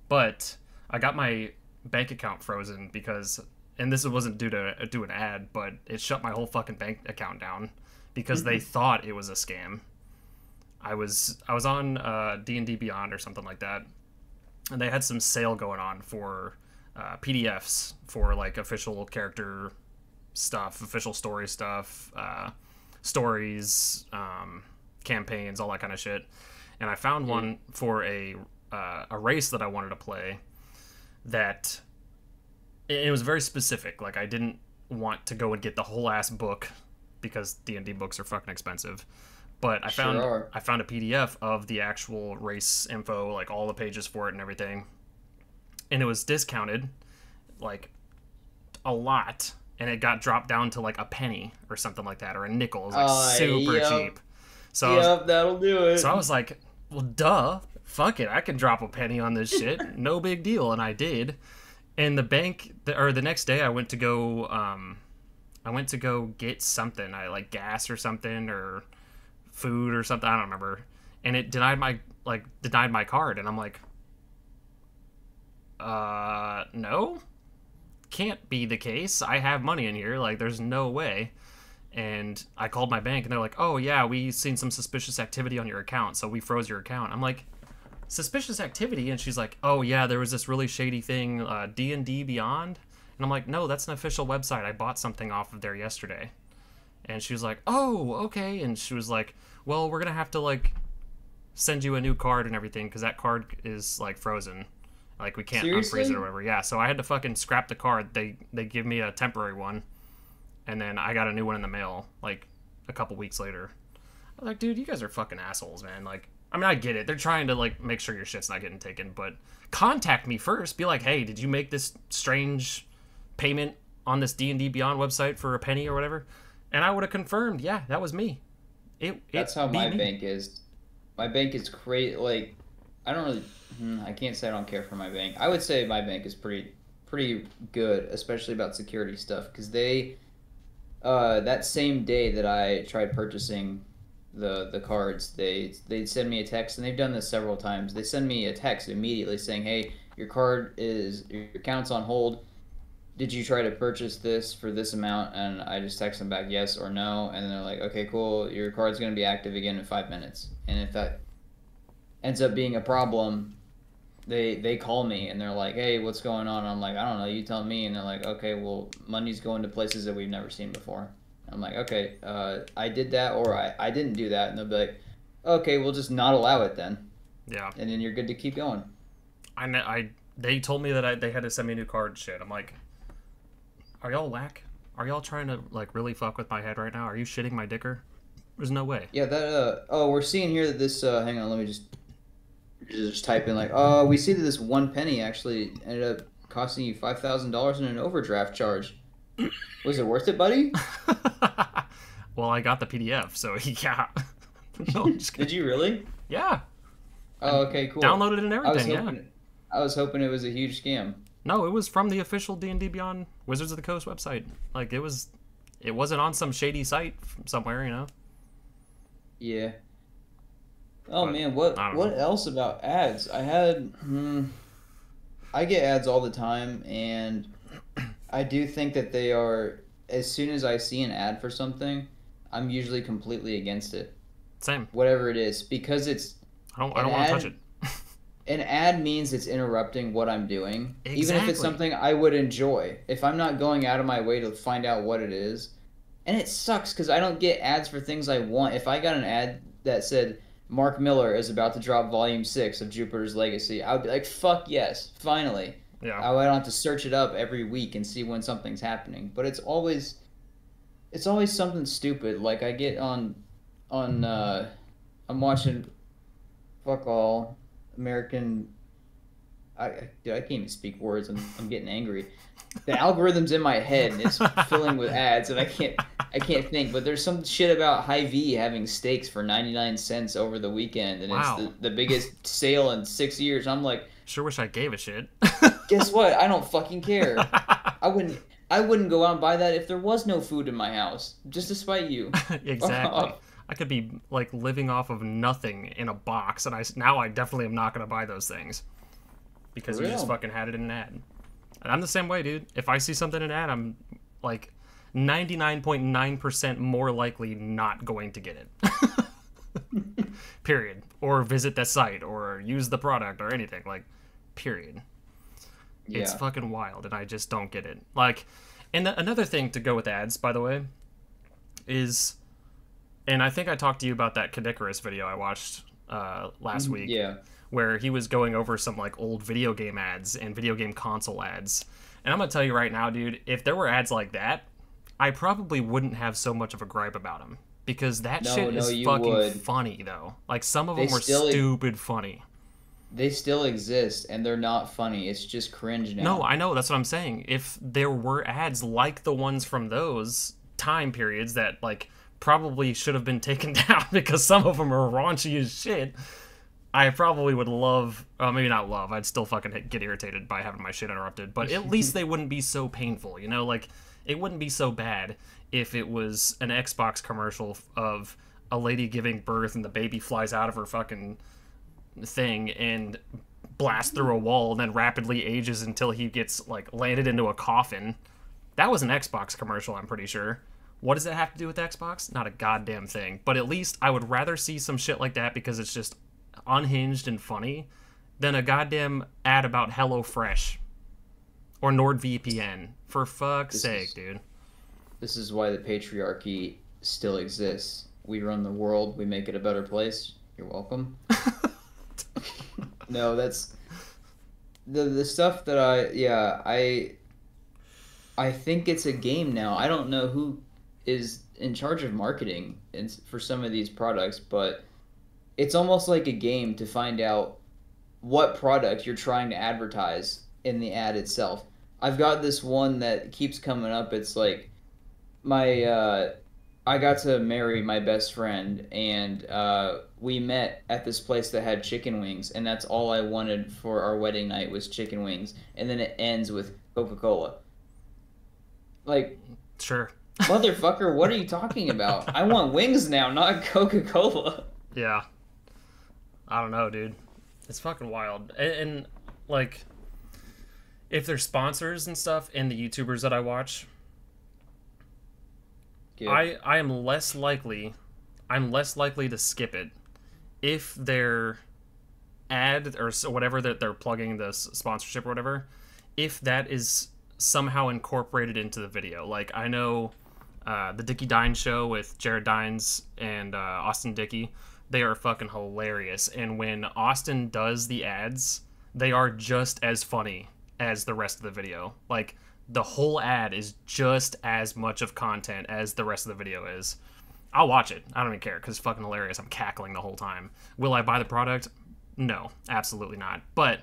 A: but I got my bank account frozen because, and this wasn't due to uh, do an ad, but it shut my whole fucking bank account down because they mm-hmm. thought it was a scam. I was I was on uh, D and D Beyond or something like that, and they had some sale going on for uh, PDFs for like official character stuff, official story stuff, uh, stories, um, campaigns, all that kind of shit. And I found mm-hmm. one for a uh, a race that I wanted to play that it, was very specific. Like I didn't want to go and get the whole ass book because D and D books are fucking expensive. But I found I found a PDF of the actual race info, like all the pages for it and everything, and it was discounted, like a lot, and it got dropped down to like a penny or something like that, or a nickel. It was like uh, super yep. cheap. So yep, was, that'll do it. So I was like, well, duh fuck it, I can drop a penny on this shit, no big deal, and I did. And the bank, or the next day, I went to go, um, I went to go get something, I like gas or something or food or something, I don't remember, and it denied my like denied my card, and I'm like, uh, no, can't be the case. I have money in here, like there's no way and I called my bank and they're like, "Oh yeah, we seen some suspicious activity on your account, so we froze your account." I'm like, suspicious activity and she's like oh yeah there was this really shady thing uh, d&d beyond and i'm like no that's an official website i bought something off of there yesterday and she was like oh okay and she was like well we're gonna have to like send you a new card and everything because that card is like frozen like we can't Seriously? unfreeze it or whatever yeah so i had to fucking scrap the card they they give me a temporary one and then i got a new one in the mail like a couple weeks later I was like dude you guys are fucking assholes man like I mean, I get it. They're trying to like make sure your shit's not getting taken, but contact me first. Be like, hey, did you make this strange payment on this D and D Beyond website for a penny or whatever? And I would have confirmed, yeah, that was me. It, That's it how my me. bank
B: is. My bank is crazy. Like, I don't really. Hmm, I can't say I don't care for my bank. I would say my bank is pretty pretty good, especially about security stuff, because they. Uh, that same day that I tried purchasing the the cards they they'd send me a text and they've done this several times they send me a text immediately saying hey your card is your account's on hold did you try to purchase this for this amount and i just text them back yes or no and they're like okay cool your card's going to be active again in five minutes and if that ends up being a problem they they call me and they're like hey what's going on and i'm like i don't know you tell me and they're like okay well money's going to places that we've never seen before I'm like, okay, uh, I did that or I, I didn't do that. And they'll be like, okay, we'll just not allow it then. Yeah. And then you're good to keep going. I, I
A: they told me that I, they had to send me new card shit. I'm like, are y'all whack? Are y'all trying to like really fuck with my head right now? Are you shitting my dicker? There's no way.
B: Yeah, that uh oh, we're seeing here that this uh hang on, let me just just type in like, oh, we see that this one penny actually ended up costing you five thousand dollars in an overdraft charge. Was it worth it, buddy?
A: well, I got the PDF, so yeah. no, Did you really? Yeah. Oh, okay, cool. Downloaded and everything. I hoping, yeah. I was hoping it was a huge scam. No, it was from the official D and D Beyond Wizards of the Coast website. Like it was, it wasn't on some shady site somewhere, you know.
B: Yeah. Oh but, man, what what know. else about ads? I had, hmm, I get ads all the time, and I do think that they are. As soon as I see an ad for something, I'm usually completely against it. Same. Whatever it is, because it's. I don't. I don't want to touch it. an ad means it's interrupting what I'm doing, exactly. even if it's something I would enjoy. If I'm not going out of my way to find out what it is, and it sucks because I don't get ads for things I want. If I got an ad that said Mark Millar is about to drop Volume Six of Jupiter's Legacy, I would be like, "Fuck yes, finally!" Yeah. I not have to search it up every week and see when something's happening. But it's always it's always something stupid. Like I get on on mm-hmm. uh I'm watching fuck all American I dude, I can't even speak words. I'm, I'm getting angry. The algorithm's in my head and it's filling with ads and I can't I can't think, but there's some shit about Hy-Vee having steaks for 99 cents over the weekend and wow. it's the, the biggest sale in 6 years. I'm like Sure wish I gave a shit. Guess what? I don't fucking care. I wouldn't. I wouldn't go out and buy that if there was no food in my house, just to spite you. exactly. I could be like living
A: off of nothing in a box, and I now I definitely am not gonna buy those things because we just fucking had it in an ad. And I'm the same way, dude. If I see something in an ad, I'm like 99.9% more likely not going to get it. period. Or visit the site or use the product or anything. Like, period. Yeah. It's fucking wild, and I just don't get it. Like, and the, another thing to go with ads, by the way, is, and I think I talked to you about that Kid video I watched uh, last mm, week. Yeah. Where he was going over some like old video game ads and video game console ads. And I'm gonna tell you right now, dude, if there were ads like that, I probably wouldn't have so much of a gripe about them because that no, shit no, is fucking would. funny though. Like some of they them were stupid e- funny
B: they still exist and they're not funny. It's just cringe now. No, I
A: know. That's what I'm saying. If there were ads like the ones from those time periods that like probably should have been taken down because some of them are raunchy as shit. I probably would love, uh, maybe not love. I'd still fucking get irritated by having my shit interrupted, but at least they wouldn't be so painful. You know, like it wouldn't be so bad if it was an Xbox commercial of a lady giving birth and the baby flies out of her fucking thing and blast through a wall and then rapidly ages until he gets like landed into a coffin. That was an Xbox commercial, I'm pretty sure. What does that have to do with Xbox? Not a goddamn thing. But at least I would rather see some shit like that because it's just unhinged and funny than a goddamn ad about HelloFresh or NordVPN. For fuck's this sake, is, dude.
B: This is why the patriarchy still exists. We run the world, we make it a better place. You're welcome. no, that's the the stuff that I yeah I I think it's a game now. I don't know who is in charge of marketing and for some of these products, but it's almost like a game to find out what product you're trying to advertise in the ad itself. I've got this one that keeps coming up. It's like my uh, I got to marry my best friend, and uh, we met at this place that had chicken wings, and that's all I wanted for our wedding night was chicken wings, and then it ends with Coca Cola. Like, sure, motherfucker, what are you talking about? I want wings now, not Coca Cola.
A: Yeah, I don't know, dude. It's fucking wild, and, and like, if there's sponsors and stuff in the YouTubers that I watch, I I am less likely, I'm less likely to skip it, if their ad or whatever that they're plugging the sponsorship or whatever, if that is somehow incorporated into the video. Like I know, uh, the Dickey Dine show with Jared Dines and uh, Austin Dickey, they are fucking hilarious. And when Austin does the ads, they are just as funny as the rest of the video. Like the whole ad is just as much of content as the rest of the video is. I'll watch it. I don't even care because it's fucking hilarious. I'm cackling the whole time. Will I buy the product? No, absolutely not. But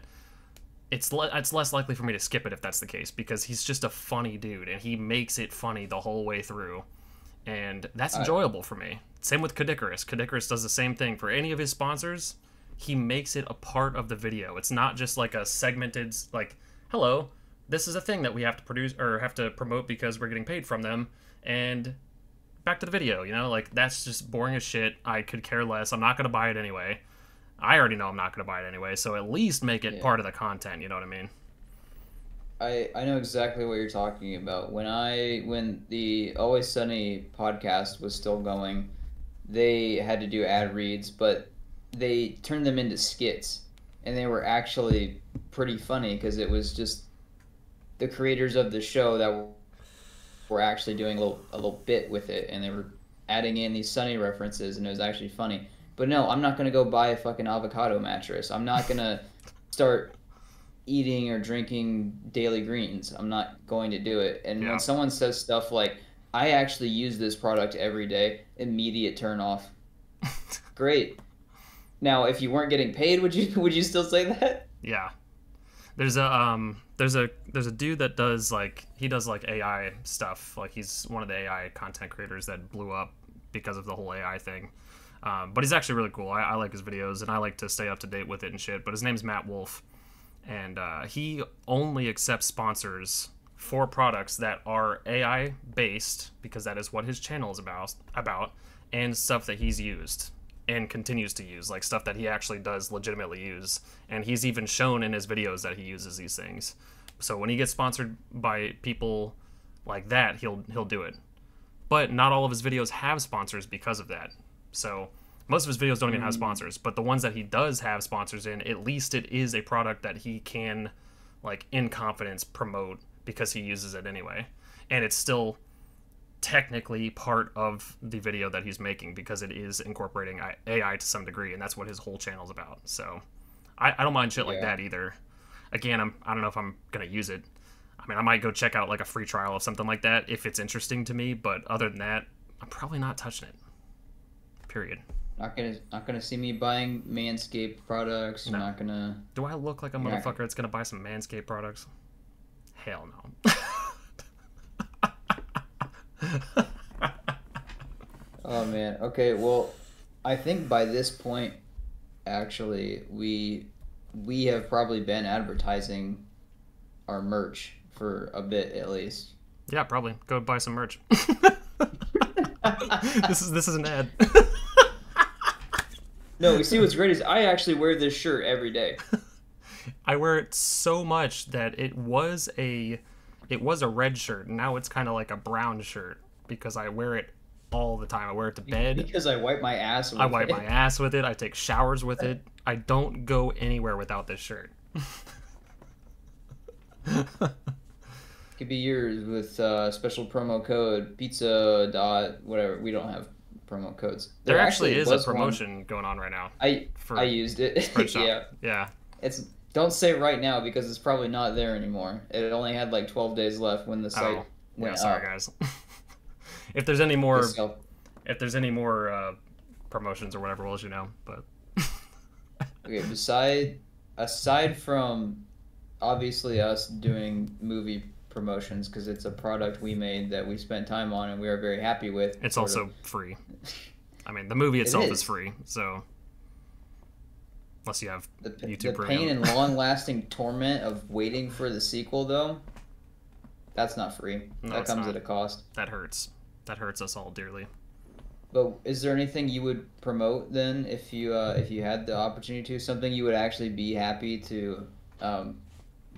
A: it's le- it's less likely for me to skip it if that's the case because he's just a funny dude and he makes it funny the whole way through, and that's enjoyable for me. Same with Caddicarus. Caddicarus does the same thing for any of his sponsors. He makes it a part of the video. It's not just like a segmented like hello this is a thing that we have to produce or have to promote because we're getting paid from them. And back to the video, you know, like that's just boring as shit. I could care less. I'm not gonna buy it anyway. I already know I'm not gonna buy it anyway, so at least make it yeah. part of the content, you know what I
B: mean? I, I know exactly what you're talking about. When I when the Always Sunny podcast was still going, they had to do ad reads, but they turned them into skits, and they were actually pretty funny because it was just the creators of the show that were actually doing a little a little bit with it, and they were adding in these Sunny references, and it was actually funny. But no, I'm not gonna go buy a fucking avocado mattress. I'm not gonna start eating or drinking daily greens. I'm not going to do it. And yeah. when someone says stuff like, "I actually use this product every day," immediate turn off. Great. Now, if you weren't getting paid, would you would you still say that? Yeah.
A: There's a um there's a there's a dude that does like he does like AI stuff. Like he's one of the AI content creators that blew up because of the whole AI thing. Um, but he's actually really cool. I, I, like his videos and I like to stay up to date with it and shit. But his name's Matt Wolfe, and uh, he only accepts sponsors for products that are AI based because that is what his channel is about about and stuff that he's used and continues to use, like stuff that he actually does legitimately use. And he's even shown in his videos that he uses these things. So when he gets sponsored by people like that, he'll he'll do it. But not all of his videos have sponsors because of that. So most of his videos don't even have hmm. sponsors, but the ones that he does have sponsors in, at least it is a product that he can like in confidence promote because he uses it anyway. And it's still technically part of the video that he's making because it is incorporating AI to some degree, and that's what his whole channel's about. So I, I don't mind shit yeah. like that either. Again, I'm I don't know if I'm gonna use it. I mean, I might go check out like a free trial of something like that if it's interesting to me, but other than that, I'm probably not touching it. Period.
B: Not gonna, not gonna see me buying Manscaped products. No. not gonna. Do I look like a motherfucker yeah. that's gonna buy some
A: Manscaped products? Hell no.
B: oh man. Okay. Well, I think by this point, actually, we we have probably been advertising our merch for a bit at least.
A: Yeah, probably. Go buy some merch. this is this is an ad.
B: no, you see what's great is I actually wear this shirt every day. I wear it so
A: much that it was a it was a red shirt, and now it's kind of like a brown shirt because I wear it all the time. I wear it to bed
B: because I wipe my ass. I wipe it. my
A: ass with it. I take showers with it. I don't go anywhere without this shirt.
B: Could be yours with uh, special promo code pizza dot whatever. We don't have promo codes. There, there actually, actually, is a promotion one. going
A: on right now. I I used it. yeah,
B: yeah. It's don't say right now because it's probably not there anymore. It only had like 12 days left when the oh. site. Oh, went yeah, sorry up. guys. if there's any more, if there's any more uh, promotions or whatever, we'll let you know. But okay, beside aside from obviously us doing movie promotions because it's a product we made that we spent time on and we are very happy with. It's also of. free. I mean, the movie itself it is. is free, so Unless you have the, YouTube the pain and long-lasting torment of waiting for the sequel, though, that's not free. No, that comes not. at a cost. That hurts. That hurts us all dearly. But is there anything you would promote then, if you uh, if you had the opportunity to, something you would actually be happy to um,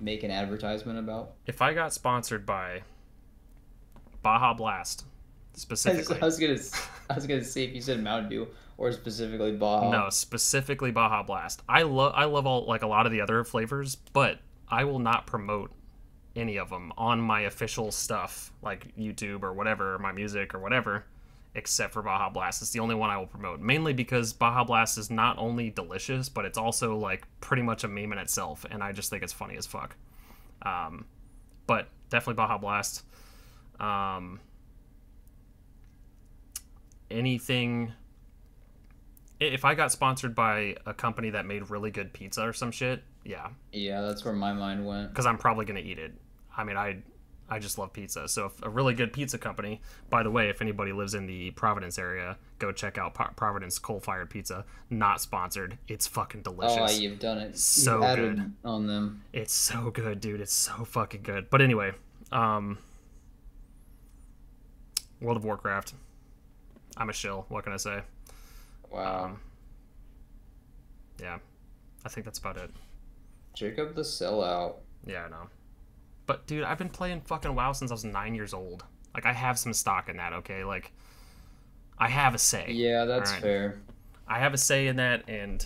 B: make an advertisement about? If I got sponsored by Baja Blast, specifically, I was, I was gonna I was gonna see if you said Mountain Dew or specifically Baja? No,
A: specifically Baja Blast. I love I love all like a lot of the other flavors, but I will not promote any of them on my official stuff like YouTube or whatever, or my music or whatever, except for Baja Blast. It's the only one I will promote, mainly because Baja Blast is not only delicious, but it's also like pretty much a meme in itself, and I just think it's funny as fuck. Um, but definitely Baja Blast. Um, anything if I got sponsored by a company that made really good pizza or some shit, yeah. Yeah, that's where my mind went. Because I'm probably gonna eat it. I mean, I I just love pizza. So a really good pizza company, by the way, if anybody lives in the Providence area, go check out Providence Coal Fired Pizza. Not sponsored. It's fucking delicious. Oh, you've done it. So good
B: on them. It's so
A: good, dude. It's so fucking good. But anyway, um, World of Warcraft. I'm a shill. What can I say? Wow. Um, yeah, I think that's about it. Jacob the sellout. Yeah, I know. But dude, I've been playing fucking WoW since I was nine years old. Like I have some stock in that. Okay, like I have a say. Yeah, that's right? fair. I have a say in that, and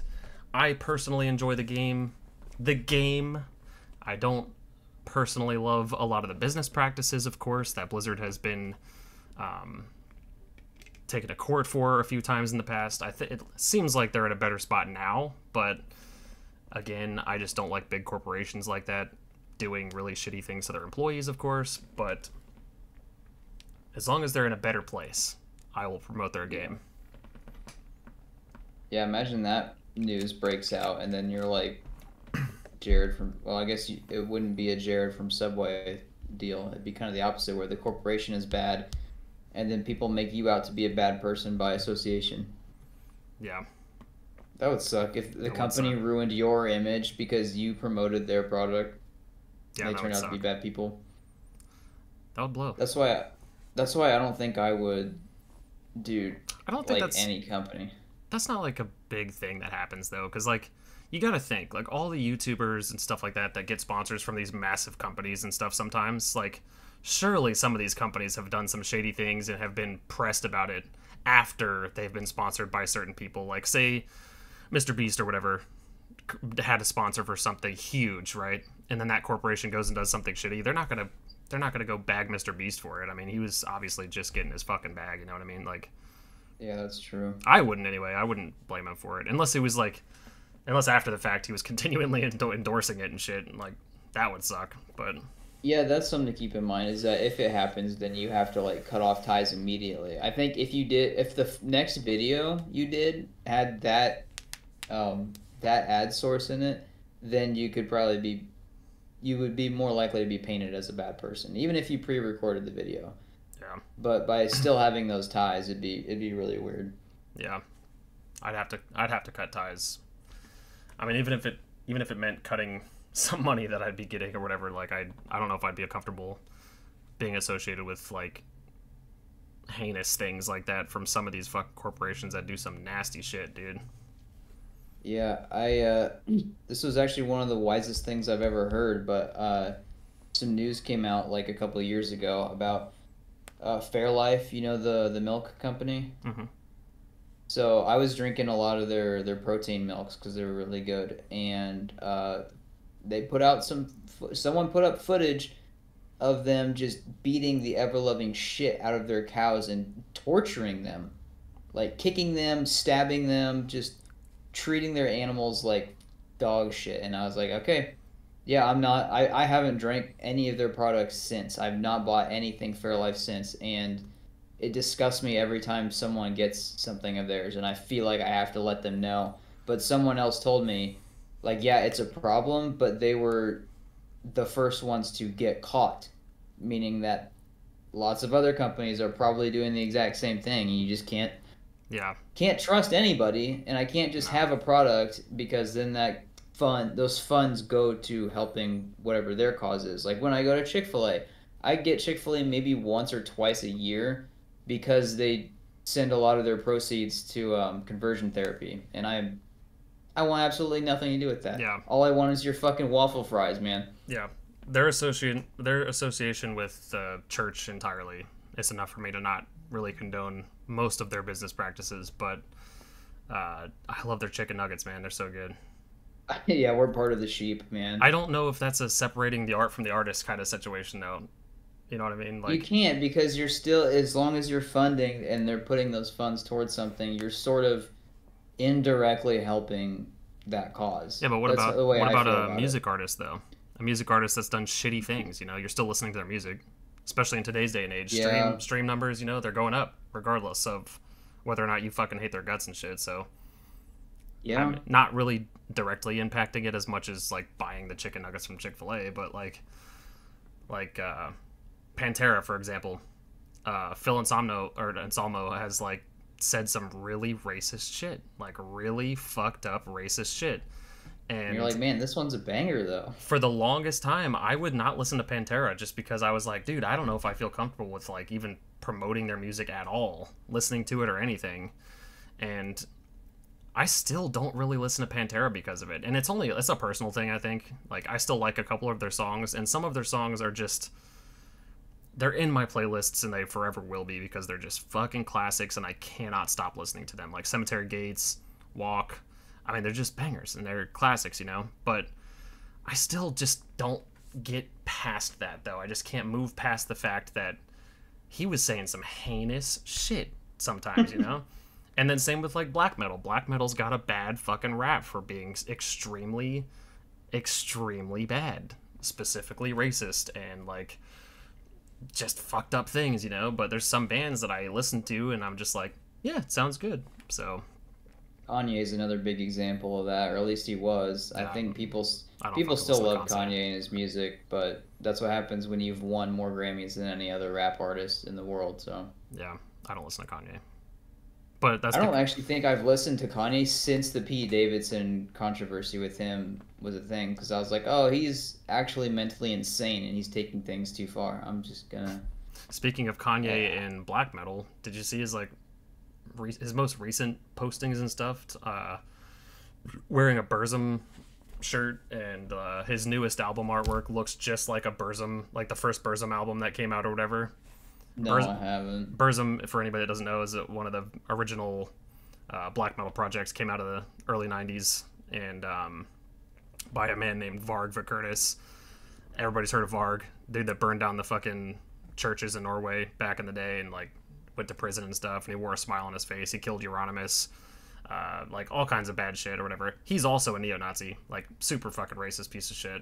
A: I personally enjoy the game. The game. I don't personally love a lot of the business practices, of course, that Blizzard has been um, taken to court for a few times in the past. I think it seems like they're in a better spot now, but again, I just don't like big corporations like that doing really shitty things to their employees, of course, but as long as they're in a better place,
B: I will promote their game. Yeah, imagine that news breaks out and then you're like Jared from well, I guess you, it wouldn't be a Jared from Subway deal. It'd be kind of the opposite where the corporation is bad and then people make you out to be a bad person by association. Yeah. That would suck if the company ruined your image because you promoted their product. Yeah, they turned out suck. to be bad people. That would blow. That's why. I, that's why I don't think I would do. I don't think like that's any company. That's not like a big
A: thing that happens though, because like you gotta think like all the YouTubers and stuff like that that get sponsors from these massive companies and stuff. Sometimes like surely some of these companies have done some shady things and have been pressed about it after they've been sponsored by certain people. Like, say, Mr. Beast or whatever had a sponsor for something huge, right? And then that corporation goes and does something shitty. They're not gonna, they're not gonna go bag Mr. Beast for it. I mean, he was obviously just getting his fucking bag. You know what I mean? Like, yeah, that's true. I wouldn't anyway. I wouldn't blame him for it unless it was like, unless after the fact he was continually endorsing it and shit. And like, that would suck. But
B: yeah, that's something to keep in mind is that if it happens, then you have to like cut off ties immediately. I think if you did, if the f- next video you did had that, um, that ad source in it, then you could probably be, you would be more likely to be painted as a bad person, even if you pre-recorded the video. Yeah. But by still having those ties, it'd be it'd be really weird. Yeah, I'd have to I'd have
A: to cut ties. I mean, even if it even if it meant cutting some money that I'd be getting or whatever, like I I don't know if I'd be comfortable being associated with like heinous things like that from some of these fuck corporations that do some nasty shit, dude.
B: Yeah, I uh, this was actually one of the wisest things I've ever heard, but uh, some news came out like a couple of years ago about uh, Fairlife, you know the the milk company. hmm So I was drinking a lot of their their protein milks because they were really good, and uh, they put out some. Someone put up footage of them just beating the ever loving shit out of their cows and torturing them, like kicking them, stabbing them, just treating their animals like dog shit. And I was like, okay, yeah, I'm not. I, I haven't drank any of their products since. I've not bought anything Fairlife since, and it disgusts me every time someone gets something of theirs, and I feel like I have to let them know. But someone else told me like yeah it's a problem but they were the first ones to get caught meaning that lots of other companies are probably doing the exact same thing and you just can't yeah can't trust anybody and i can't just no. have a product because then that fund those funds go to helping whatever their cause is like when i go to chick-fil-a i get chick-fil-a maybe once or twice a year because they send a lot of their proceeds to um, conversion therapy and i'm I want absolutely nothing to do with that. Yeah. All I want is your fucking waffle fries, man.
A: Yeah. Their association their association with the church entirely is enough for me to not really condone most of their business practices, but uh, I love their chicken nuggets, man. They're so good.
B: yeah, we're part of the sheep, man. I don't
A: know if that's a separating the art from the artist kind of situation though. You know what I mean? Like you can't
B: because you're still as long as you're funding and they're putting those funds towards something, you're sort of indirectly helping that cause. Yeah, but what that's about what about a about music
A: it. artist though? A music artist that's done shitty things. You know, you're still listening to their music, especially in today's day and age. Yeah. Stream stream numbers, you know, they're going up regardless of whether or not you fucking hate their guts and shit. So yeah, I'm not really directly impacting it as much as like buying the chicken nuggets from Chick Fil A, but like like uh, Pantera for example. Uh, Phil Anselmo or Anselmo has like said some really racist shit, like really fucked up racist shit. And, and you're like, man, this one's a banger though. For the longest time, I would not listen to Pantera just because I was like, dude, I don't know if I feel comfortable with like even promoting their music at all, listening to it or anything. And I still don't really listen to Pantera because of it. And it's only it's a personal thing, I think. Like I still like a couple of their songs and some of their songs are just they're in my playlists and they forever will be because they're just fucking classics and I cannot stop listening to them. Like Cemetery Gates, Walk. I mean, they're just bangers and they're classics, you know? But I still just don't get past that though. I just can't move past the fact that he was saying some heinous shit sometimes, you know? and then same with like black metal. Black metal's got a bad fucking rap for being extremely extremely bad, specifically racist and like just fucked up things, you know. But there's some bands that I listen to, and I'm just like,
B: yeah, it sounds good. So Kanye is another big example of that, or at least he was. Yeah, I think people I people still love Kanye and his music, but that's what happens when you've won more Grammys than any other rap artist in the world. So yeah, I don't listen to Kanye. But that's I don't the... actually think I've listened to Kanye since the Pete Davidson controversy with him was a thing because I was like, oh, he's actually mentally insane and he's taking things too far. I'm just gonna. Speaking of Kanye yeah. and black
A: metal, did you see his like re- his most recent postings and stuff? Uh, wearing a Burzum shirt and uh, his newest album artwork looks just like a Burzum, like the first Burzum album that came out or whatever. No, Burz- I haven't. Burzum, for anybody that doesn't know, is one of the original uh, black metal projects. Came out of the early '90s and um, by a man named Varg Vikernes. Everybody's heard of Varg, dude that burned down the fucking churches in Norway back in the day, and like went to prison and stuff. And he wore a smile on his face. He killed Euronymous. Uh, like all kinds of bad shit or whatever. He's also a neo-Nazi, like super fucking racist piece of shit.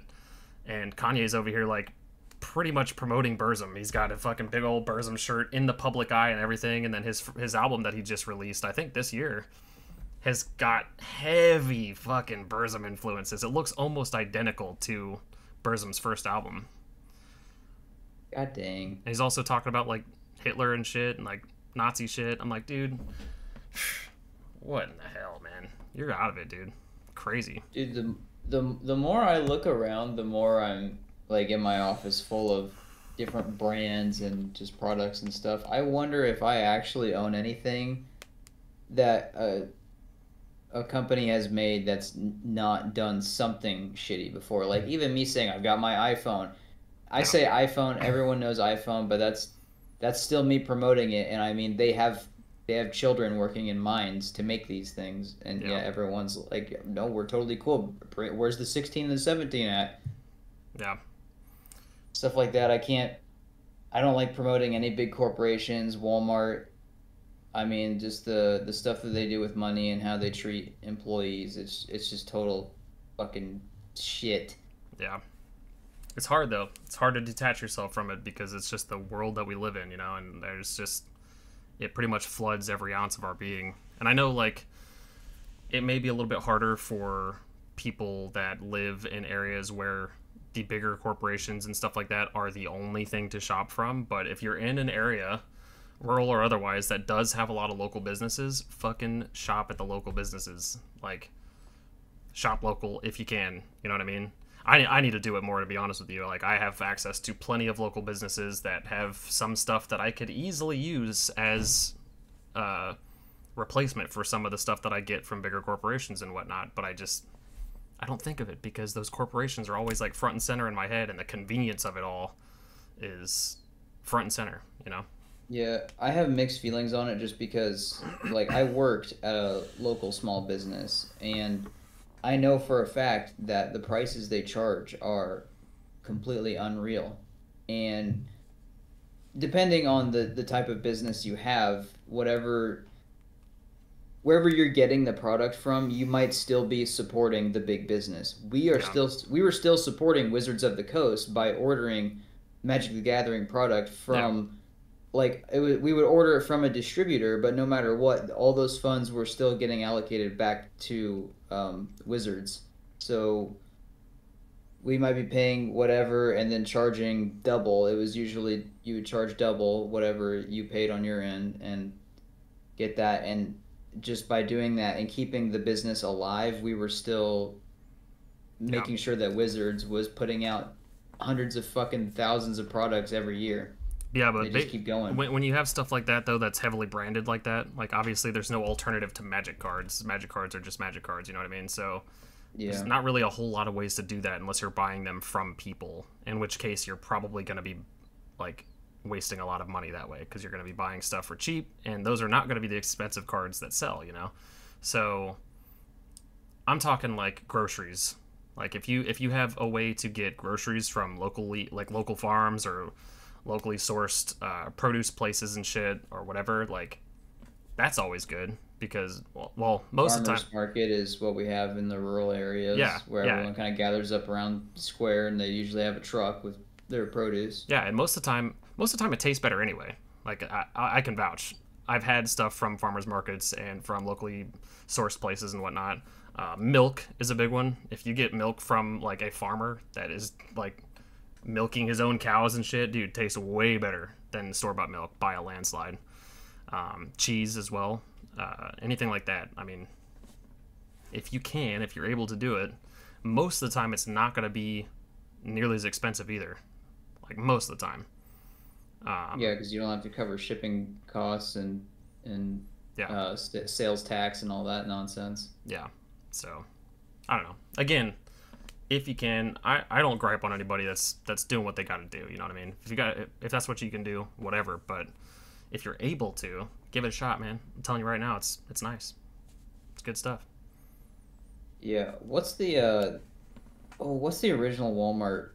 A: And Kanye's over here like pretty much promoting Burzum. He's got a fucking big old Burzum shirt in the public eye and everything, and then his his album that he just released, I think this year, has got heavy fucking Burzum influences. It looks almost identical to Burzum's first album. God dang. And he's also talking about like Hitler and shit and like Nazi shit. I'm like, dude, what in the hell, man? You're out
B: of it, dude. Crazy. Dude, the the the more I look around, the more I'm like in my office full of different brands and just products and stuff. I wonder if I actually own anything that a, a company has made that's not done something shitty before. Like even me saying I've got my iPhone. I say iPhone, everyone knows iPhone, but that's that's still me promoting it and I mean they have they have children working in mines to make these things and yeah, yeah everyone's like no, we're totally cool. Where's the 16 and the 17 at? Yeah stuff like that. I can't. I don't like promoting any big corporations, Walmart. I mean, just the the stuff that they do with money and how they treat employees. It's it's just total fucking shit. Yeah. It's
A: hard though. It's hard to detach yourself from it because it's just the world that we live in, you know, and there's just it pretty much floods every ounce of our being. And I know like it may be a little bit harder for people that live in areas where the bigger corporations and stuff like that are the only thing to shop from. But if you're in an area, rural or otherwise, that does have a lot of local businesses, fucking shop at the local businesses. Like, shop local if you can. You know what I mean? I, I need to do it more to be honest with you. Like I have access to plenty of local businesses that have some stuff that I could easily use as uh, replacement for some of the stuff that I get from bigger corporations and whatnot. But I just I don't think of it because those corporations are always like front and center in my head, and the
B: convenience of it all is front and center, you know? Yeah, I have mixed feelings on it just because, like, I worked at a local small business, and I know for a fact that the prices they charge are completely unreal. And depending on the, the type of business you have, whatever wherever you're getting the product from, you might still be supporting the big business. We are yeah. still we were still supporting Wizards of the Coast by ordering Magic the Gathering product from. Yeah. Like we would order it from a distributor, but no matter what, all those funds were still getting allocated back to um, Wizards. So we might be paying whatever and then charging double. It was usually you would charge double whatever you paid on your end and get that. And just by doing that and keeping the business alive, we were still making yeah. sure that Wizards was putting out hundreds of fucking thousands of products every year.
A: Yeah, but they, they keep going. When, when, you have stuff like that though, that's heavily branded like that, like obviously there's no alternative to Magic cards. Magic cards are just Magic cards. You know what I mean? So yeah. there's not really a whole lot of ways to do that unless you're buying them from people. In which case, you're probably going to be like wasting a lot of money that way because you're going to be buying stuff for cheap, and those are not going to be the expensive cards that sell, you know. So I'm talking like groceries. Like if you if you have a way to get groceries from locally like local farms or locally sourced uh, produce places and shit or whatever, like that's always good because well, well most Farmers of the time
B: market is what we have in the rural areas yeah, where yeah. everyone kind of gathers up around the square and they usually have a truck with their produce. Yeah, and most of the time most of the time it tastes better anyway. Like I, I can
A: vouch. I've had stuff from farmers markets and from locally sourced places and whatnot. Uh, milk is a big one. If you get milk from like a farmer that is like milking his own cows and shit, dude, tastes way better than store bought milk by a landslide. Um, cheese as well, uh, anything like that. I mean, if you can, if you're able to do it, most of the time it's not going to be nearly as expensive either. Like most of the time.
B: Um, yeah, because you don't have to cover shipping costs and and yeah. Uh, sales tax and all that nonsense. Yeah.
A: So, I don't know. Again, if you can, I, I don't gripe on anybody that's that's doing what they got to do. You know what I mean? If you got if that's what you can do, whatever. But if you're able to, give it a shot, man. I'm telling you right now, it's it's nice. It's good stuff.
B: Yeah. What's the uh, oh, what's the original Walmart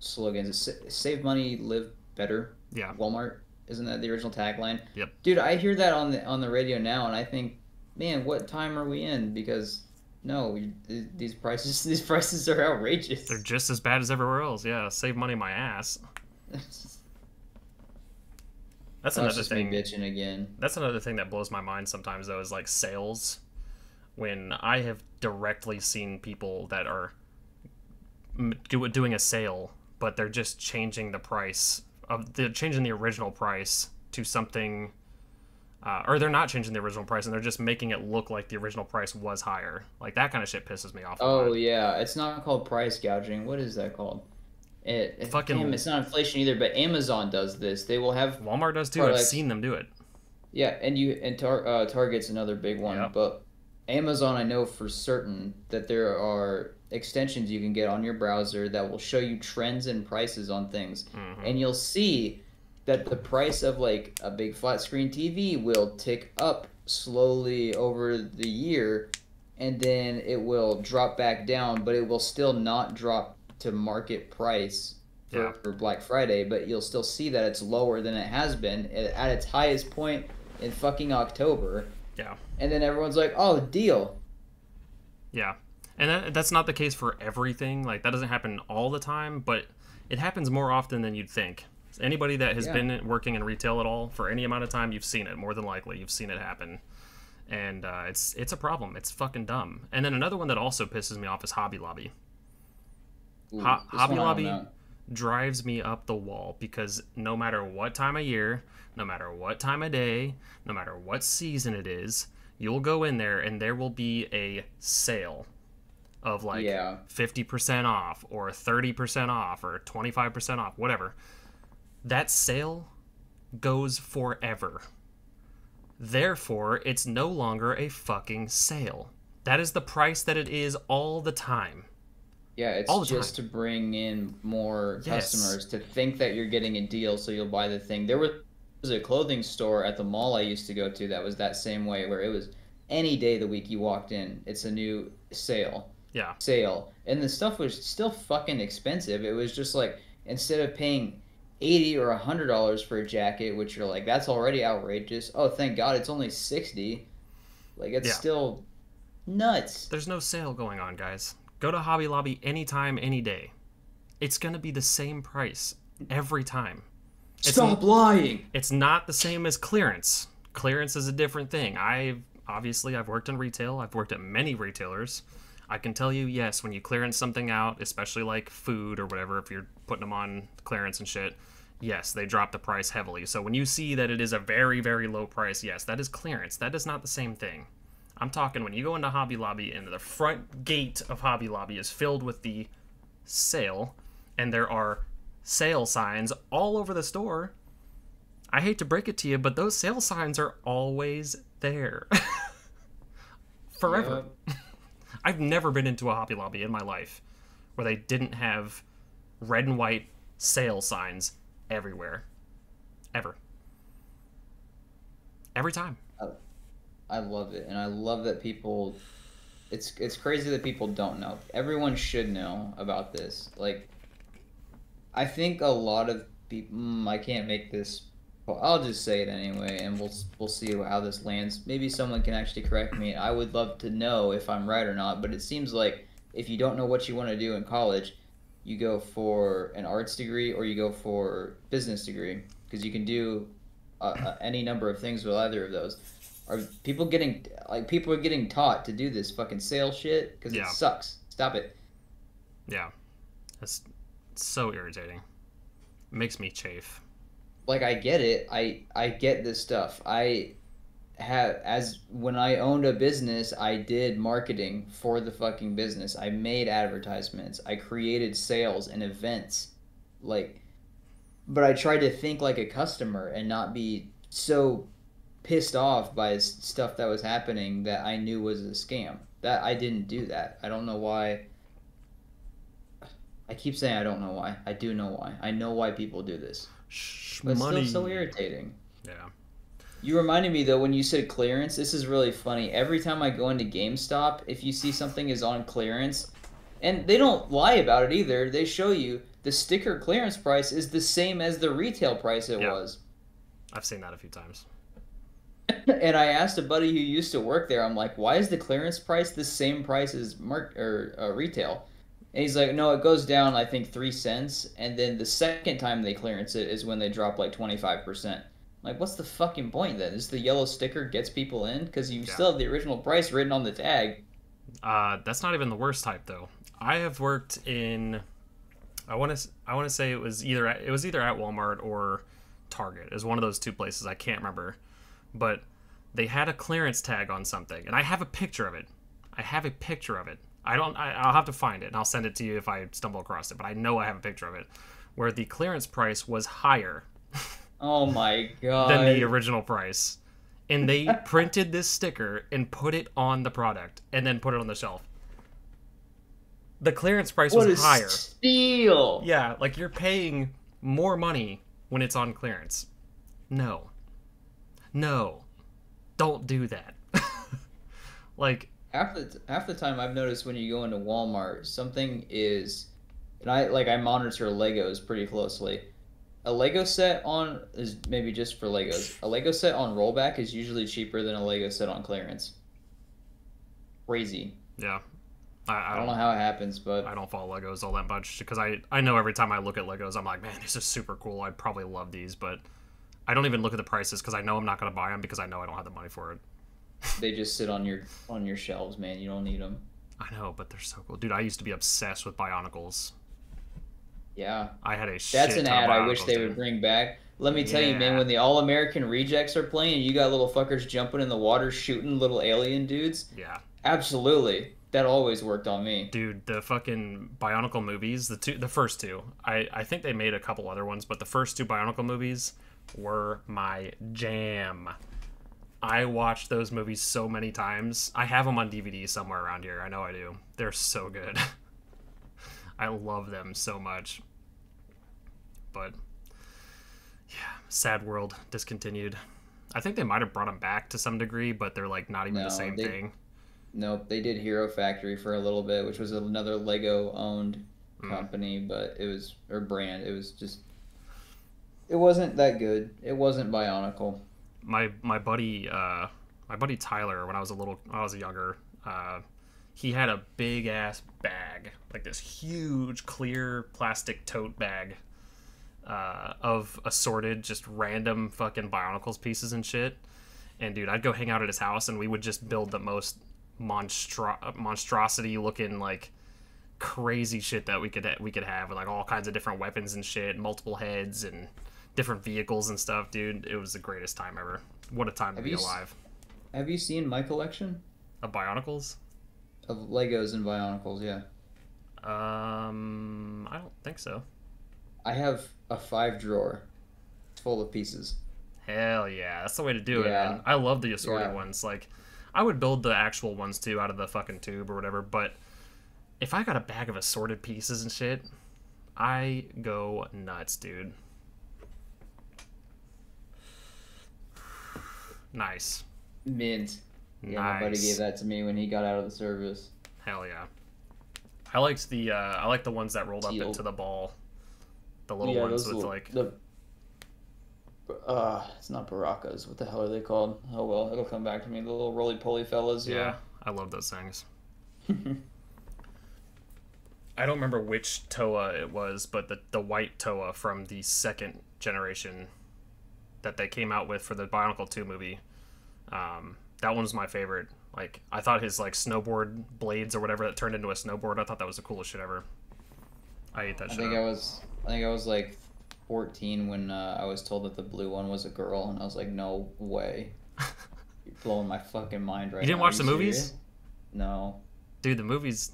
B: slogans. It's save money, live better. Yeah. Walmart isn't that the original tagline? Yep. Dude, I hear that on the on the radio now, and I think, man, what time are we in? Because no, these prices these prices are outrageous.
A: They're just as bad as everywhere else. Yeah, save money, my ass. That's oh, another thing.
B: bitching again.
A: That's another thing that blows my mind sometimes though is like sales. When I have directly seen people that are doing a sale but they're just changing the price of they're changing the original price to something uh, or they're not changing the original price and they're just making it look like the original price was higher like that kind of shit pisses me off oh
B: yeah it's not called price gouging what is that called it, Fucking, damn, it's not inflation either but amazon does this they will have walmart does too products. i've seen them do it yeah and you and tar, uh, target's another big one yep. but amazon i know for certain that there are extensions you can get on your browser that will show you trends and prices on things. Mm-hmm. And you'll see that the price of like a big flat screen TV will tick up slowly over the year and then it will drop back down, but it will still not drop to market price yeah. for Black Friday, but you'll still see that it's lower than it has been at its highest point in fucking October. Yeah. And then everyone's like, "Oh, deal."
A: Yeah and that, that's not the case for everything. Like that doesn't happen all the time, but it happens more often than you'd think. Anybody that has yeah. been working in retail at all for any amount of time, you've seen it. More than likely, you've seen it happen, and uh, it's it's a problem. It's fucking dumb. And then another one that also pisses me off is Hobby Lobby. Ooh, Ho- Hobby Lobby drives me up the wall because no matter what time of year, no matter what time of day, no matter what season it is, you'll go in there and there will be a sale of like yeah. 50% off or 30% off or 25% off, whatever. That sale goes forever. Therefore, it's no longer a fucking sale. That is the price that it is all the time.
B: Yeah, it's just time. to bring in more yes. customers to think that you're getting a deal so you'll buy the thing. There was a clothing store at the mall I used to go to that was that same way where it was any day of the week you walked in, it's a new sale yeah. sale. And the stuff was still fucking expensive. It was just like instead of paying eighty or a hundred dollars for a jacket, which you're like, that's already outrageous. Oh thank God it's only sixty. Like it's yeah. still
A: nuts. There's no sale going on, guys. Go to Hobby Lobby anytime, any day. It's gonna be the same price every time.
B: It's Stop lying.
A: It's not the same as clearance. Clearance is a different thing. I've obviously I've worked in retail. I've worked at many retailers. I can tell you, yes, when you clearance something out, especially like food or whatever, if you're putting them on clearance and shit, yes, they drop the price heavily. So when you see that it is a very, very low price, yes, that is clearance. That is not the same thing. I'm talking when you go into Hobby Lobby and the front gate of Hobby Lobby is filled with the sale, and there are sale signs all over the store. I hate to break it to you, but those sale signs are always there. Forever. I've never been into a Hobby Lobby in my life where they didn't have red and white sale signs everywhere, ever,
B: every time. I love it, and I love that people. It's it's crazy that people don't know. Everyone should know about this. Like, I think a lot of people. Mm, I can't make this well, I'll just say it anyway, and we'll we'll see how this lands. Maybe someone can actually correct me. I would love to know if I'm right or not, but it seems like if you don't know what you want to do in college, you go for an arts degree or you go for business degree because you can do uh, any number of things with either of those. Are people getting like people are getting taught to do this fucking sales shit because yeah. it sucks. Stop it. Yeah, that's so irritating. It makes me chafe like I get it. I I get this stuff. I have as when I owned a business, I did marketing for the fucking business. I made advertisements. I created sales and events. Like but I tried to think like a customer and not be so pissed off by stuff that was happening that I knew was a scam. That I didn't do that. I don't know why I keep saying I don't know why. I do know why. I know why people do this.
A: Sh- but money. still so
B: irritating. Yeah. You reminded me though when you said clearance. This is really funny. Every time I go into GameStop, if you see something is on clearance, and they don't lie about it either, they show you the sticker clearance price is the same as the retail price it yeah. was. I've seen that a few times. and I asked a buddy who used to work there. I'm like, why is the clearance price the same price as mark or uh, retail? And he's like, no, it goes down, I think, three cents. And then the second time they clearance it is when they drop like 25%. Like, what's the fucking point then? Is the yellow sticker gets people in? Because you yeah. still have the original price written on the tag.
A: Uh, that's not even the worst type, though. I have worked in. I want to. I want to say it was either at, it was either at Walmart or Target. It was one of those two places. I can't remember, but they had a clearance tag on something, and I have a picture of it. I have a picture of it I don't. I, will have to find it and I'll send it to you if I stumble across it. But I know I have a picture of it, where the clearance price was higher. oh my god! Than the original price, and they printed this sticker and put it on the product and then put it on the shelf. The clearance price what was higher.
B: Steal.
A: Yeah, like you're paying more money when it's on clearance. No. No. Don't do that.
B: like half the half the time I've noticed when you go into Walmart, something is, and I like I monitor Legos pretty closely. A Lego set on is maybe just for Legos. A Lego set on rollback is usually cheaper than a Lego set on clearance. Crazy. Yeah. I, I, I don't, know how
A: it happens, but I don't follow Legos all that much because I I know every time I look at Legos, I'm like, man, this is super cool. I would probably love these, but I don't even look at the prices because I know I'm not going to buy them because I know I don't have the money for it they just sit on your on your shelves, man. You don't need them. I know, but they're so cool, dude. I used to be obsessed with Bionicles.
B: Yeah, I had a. That's an ad I wish they dude. would bring back. Let me tell yeah. you, man. When the All American Rejects are playing, you got little fuckers jumping in the water, shooting little alien dudes. Yeah, absolutely. That always worked on me, dude. The fucking Bionicle movies, the two, the first
A: two. I I think they made a couple other ones, but the first two Bionicle movies were my jam. I watched those movies so many times. I have them on DVD somewhere around here. I know I do. They're so good. I love them so much. But yeah, Sad World discontinued. I think they might have brought them back to some degree, but they're like not even no, the same they, thing.
B: Nope, they did Hero Factory for a little bit, which was another Lego owned mm. company, but it was or brand. It was just it wasn't that good. It wasn't Bionicle
A: my my buddy uh, my buddy Tyler when I was a little when I was younger uh, he had a big ass bag like this huge clear plastic tote bag uh, of assorted just random fucking Bionicles pieces and shit and dude I'd go hang out at his house and we would just build the most monstro- monstrosity looking like crazy shit that we could we could have with like all kinds of different weapons and shit multiple heads and different vehicles and stuff, dude. It was the greatest
B: time ever. What a time have to be alive. Have you seen my collection? Of Bionicles? Of Legos and Bionicles, yeah. Um, I don't think so. I have a five drawer full of pieces. Hell
A: yeah, that's the way to do yeah. it. Man. I love the assorted yeah. ones. Like, I would build the actual ones too out of the fucking tube or whatever. But if I got a bag of assorted pieces and shit, I go nuts, dude. Nice.
B: Mint. Yeah, nice. my buddy gave that to me when he got out of
A: the service. Hell yeah. I liked the uh, I like the ones that rolled Teal. up into the ball.
B: The little yeah, ones with little, like the uh it's not baracas. What the hell are they called? Oh well, it'll come back to me. The little roly poly fellas. Yeah. yeah, I love those
A: things. I don't remember which Toa it was, but the the white Toa from the second generation that they came out with for the Bionicle Two movie. Um, that one was my favorite. Like I thought his like snowboard
B: blades or whatever that turned into a snowboard. I thought that was the coolest shit ever. I ate that. I think I was. I think I was like 14 when uh, I was told that the blue one was a girl, and I was like, no way. You're blowing my fucking mind right now. You didn't now. watch the serious? movies? No. Dude, the movies,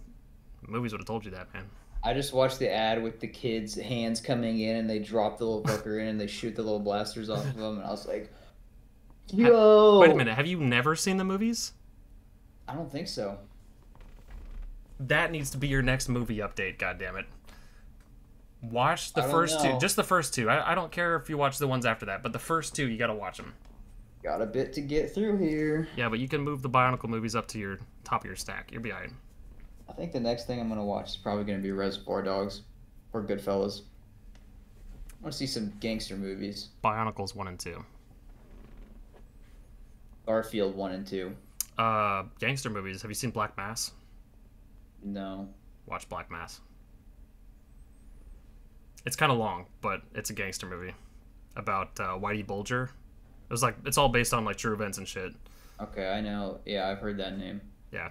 B: movies would have told you that, man. I just watched the ad with the kids' hands coming in, and they drop the little fucker in, and they shoot the little blasters off of them, and I was like, "Yo!" Have, wait a minute, have you never seen the movies? I don't think so.
A: That needs to be your next movie update. God damn it! Watch the first know. two, just the first two. I, I don't care if you watch the ones after that, but the first two, you got to watch them. Got a bit to get through here. Yeah, but you can move the Bionicle movies up to your top of your stack. You'll be alright.
B: I think the next thing I'm gonna watch is probably gonna be Reservoir Dogs or Goodfellas. I want to see some gangster movies. Bionicles one and two. Garfield one and two.
A: Uh, gangster movies. Have you seen Black Mass? No. Watch Black Mass. It's kind of long, but it's a gangster movie about uh, Whitey Bulger. It was like it's all based on like true events and shit. Okay, I know. Yeah, I've heard that name. Yeah,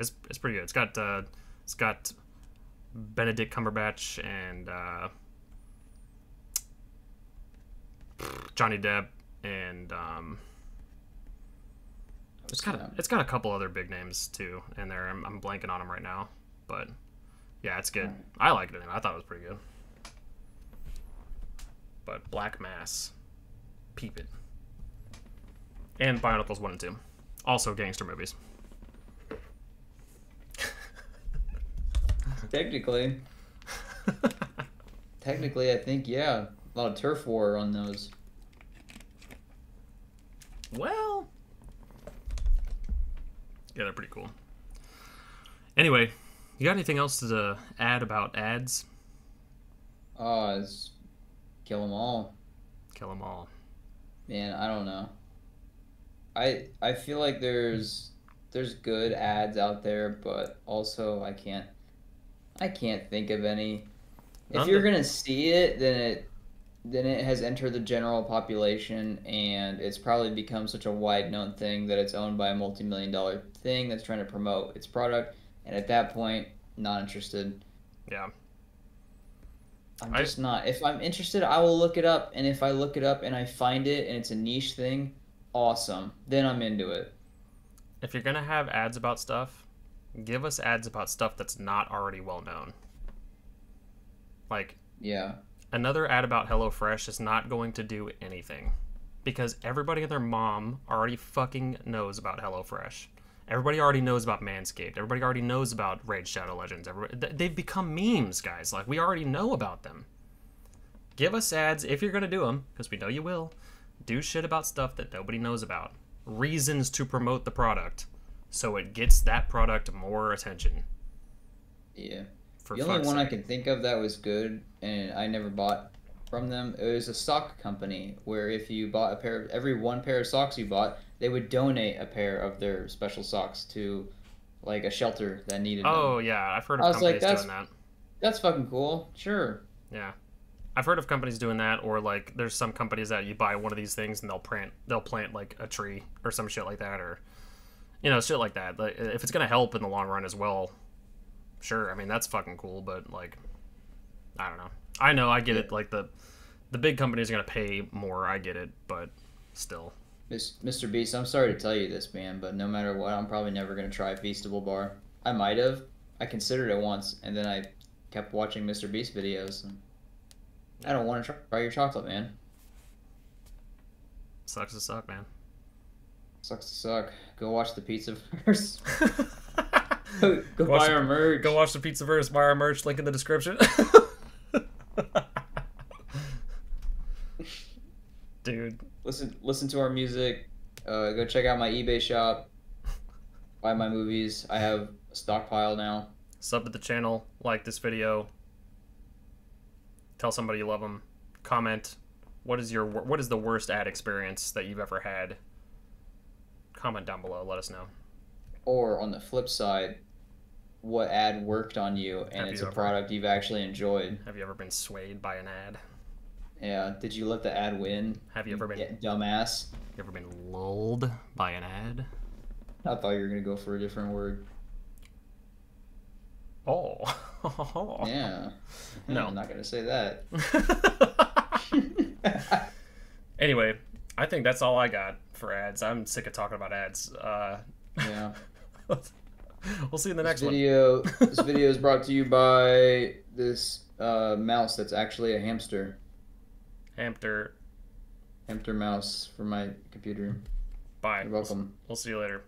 A: it's, it's pretty good. It's got uh, it's got Benedict Cumberbatch and uh, Johnny Depp and um, it's got a, it's got a couple other big names too in there. I'm, I'm blanking on them right now, but yeah, it's good. Right. I liked it. I thought it was pretty good. But Black Mass, peep it. And Bionicles one and two, also gangster movies.
B: Technically. Technically, I think, yeah. A lot of turf war on those. Well. Yeah, they're pretty cool.
A: Anyway, you got anything else to add about ads?
B: Uh, it's kill them all. Kill them all. Man, I don't know. I I feel like there's there's good ads out there, but also I can't I can't think of any. None if you're gonna see it, then it then it has entered the general population and it's probably become such a wide known thing that it's owned by a multi million dollar thing that's trying to promote its product. And at that point, not interested. Yeah. I'm just I... not. If I'm interested, I will look it up. And if I look it up and I find it and it's a niche thing, awesome. Then I'm into it.
A: If you're going to have ads about stuff, give us ads about stuff that's not already well known. Like, yeah. Another ad about HelloFresh is not going to do anything because everybody and their mom already fucking knows about HelloFresh. Everybody already knows about Manscaped. Everybody already knows about Raid Shadow Legends. Everybody, they've become memes, guys. Like, we already know about them. Give us ads if you're going to do them, because we know you will. Do shit about stuff that nobody knows about. Reasons to promote the product so it gets that product
B: more attention. Yeah. For the only one sake. I can think of that was good, and I never bought from them. It was a sock company where if you bought a pair of every one pair of socks you bought, they would donate a pair of their special socks to like a shelter that needed. Oh them. yeah, I've heard of companies like, doing that. That's fucking cool. Sure. Yeah.
A: I've heard of companies doing that, or like there's some companies that you buy one of these things and they'll plant they'll plant like a tree or some shit like that, or you know shit like that like, if it's gonna help in the long run as well sure i mean that's fucking cool but like i don't know
B: i know i get yeah. it like the the big companies are gonna pay more i get it but still mr beast i'm sorry to tell you this man but no matter what i'm probably never gonna try feastable bar i might have i considered it once and then i kept watching mr beast videos i don't want to try your chocolate man sucks to suck man Sucks to suck. Go watch the pizza first. go, go buy the, our
A: merch. Go watch the pizza first. Buy our merch. Link in the description.
B: Dude. Listen, listen to our music. Uh, go check out my eBay shop. Buy my movies. I have a stockpile now. Sub to the channel. Like this video.
A: Tell somebody you love them. Comment. What is your what is the worst ad experience that you've ever had? comment down below. Let us know.
B: Or on the flip side, what ad worked on you and have it's you a ever, product you've actually enjoyed. Have you ever been swayed by an ad? Yeah. Did you let the ad win? Have you ever been yeah, dumbass? You ever been lulled by an ad? I thought you were gonna go for a different word. Oh. yeah. No. I'm not gonna say
A: that. anyway, I think that's all I got for ads. I'm sick of talking about ads. Uh, yeah. we'll
B: see you in the next video, one. this video is brought to you by this uh, mouse that's actually a hamster. Hamster. Hamster mouse for my computer. Bye. You're welcome. We'll, we'll see you later.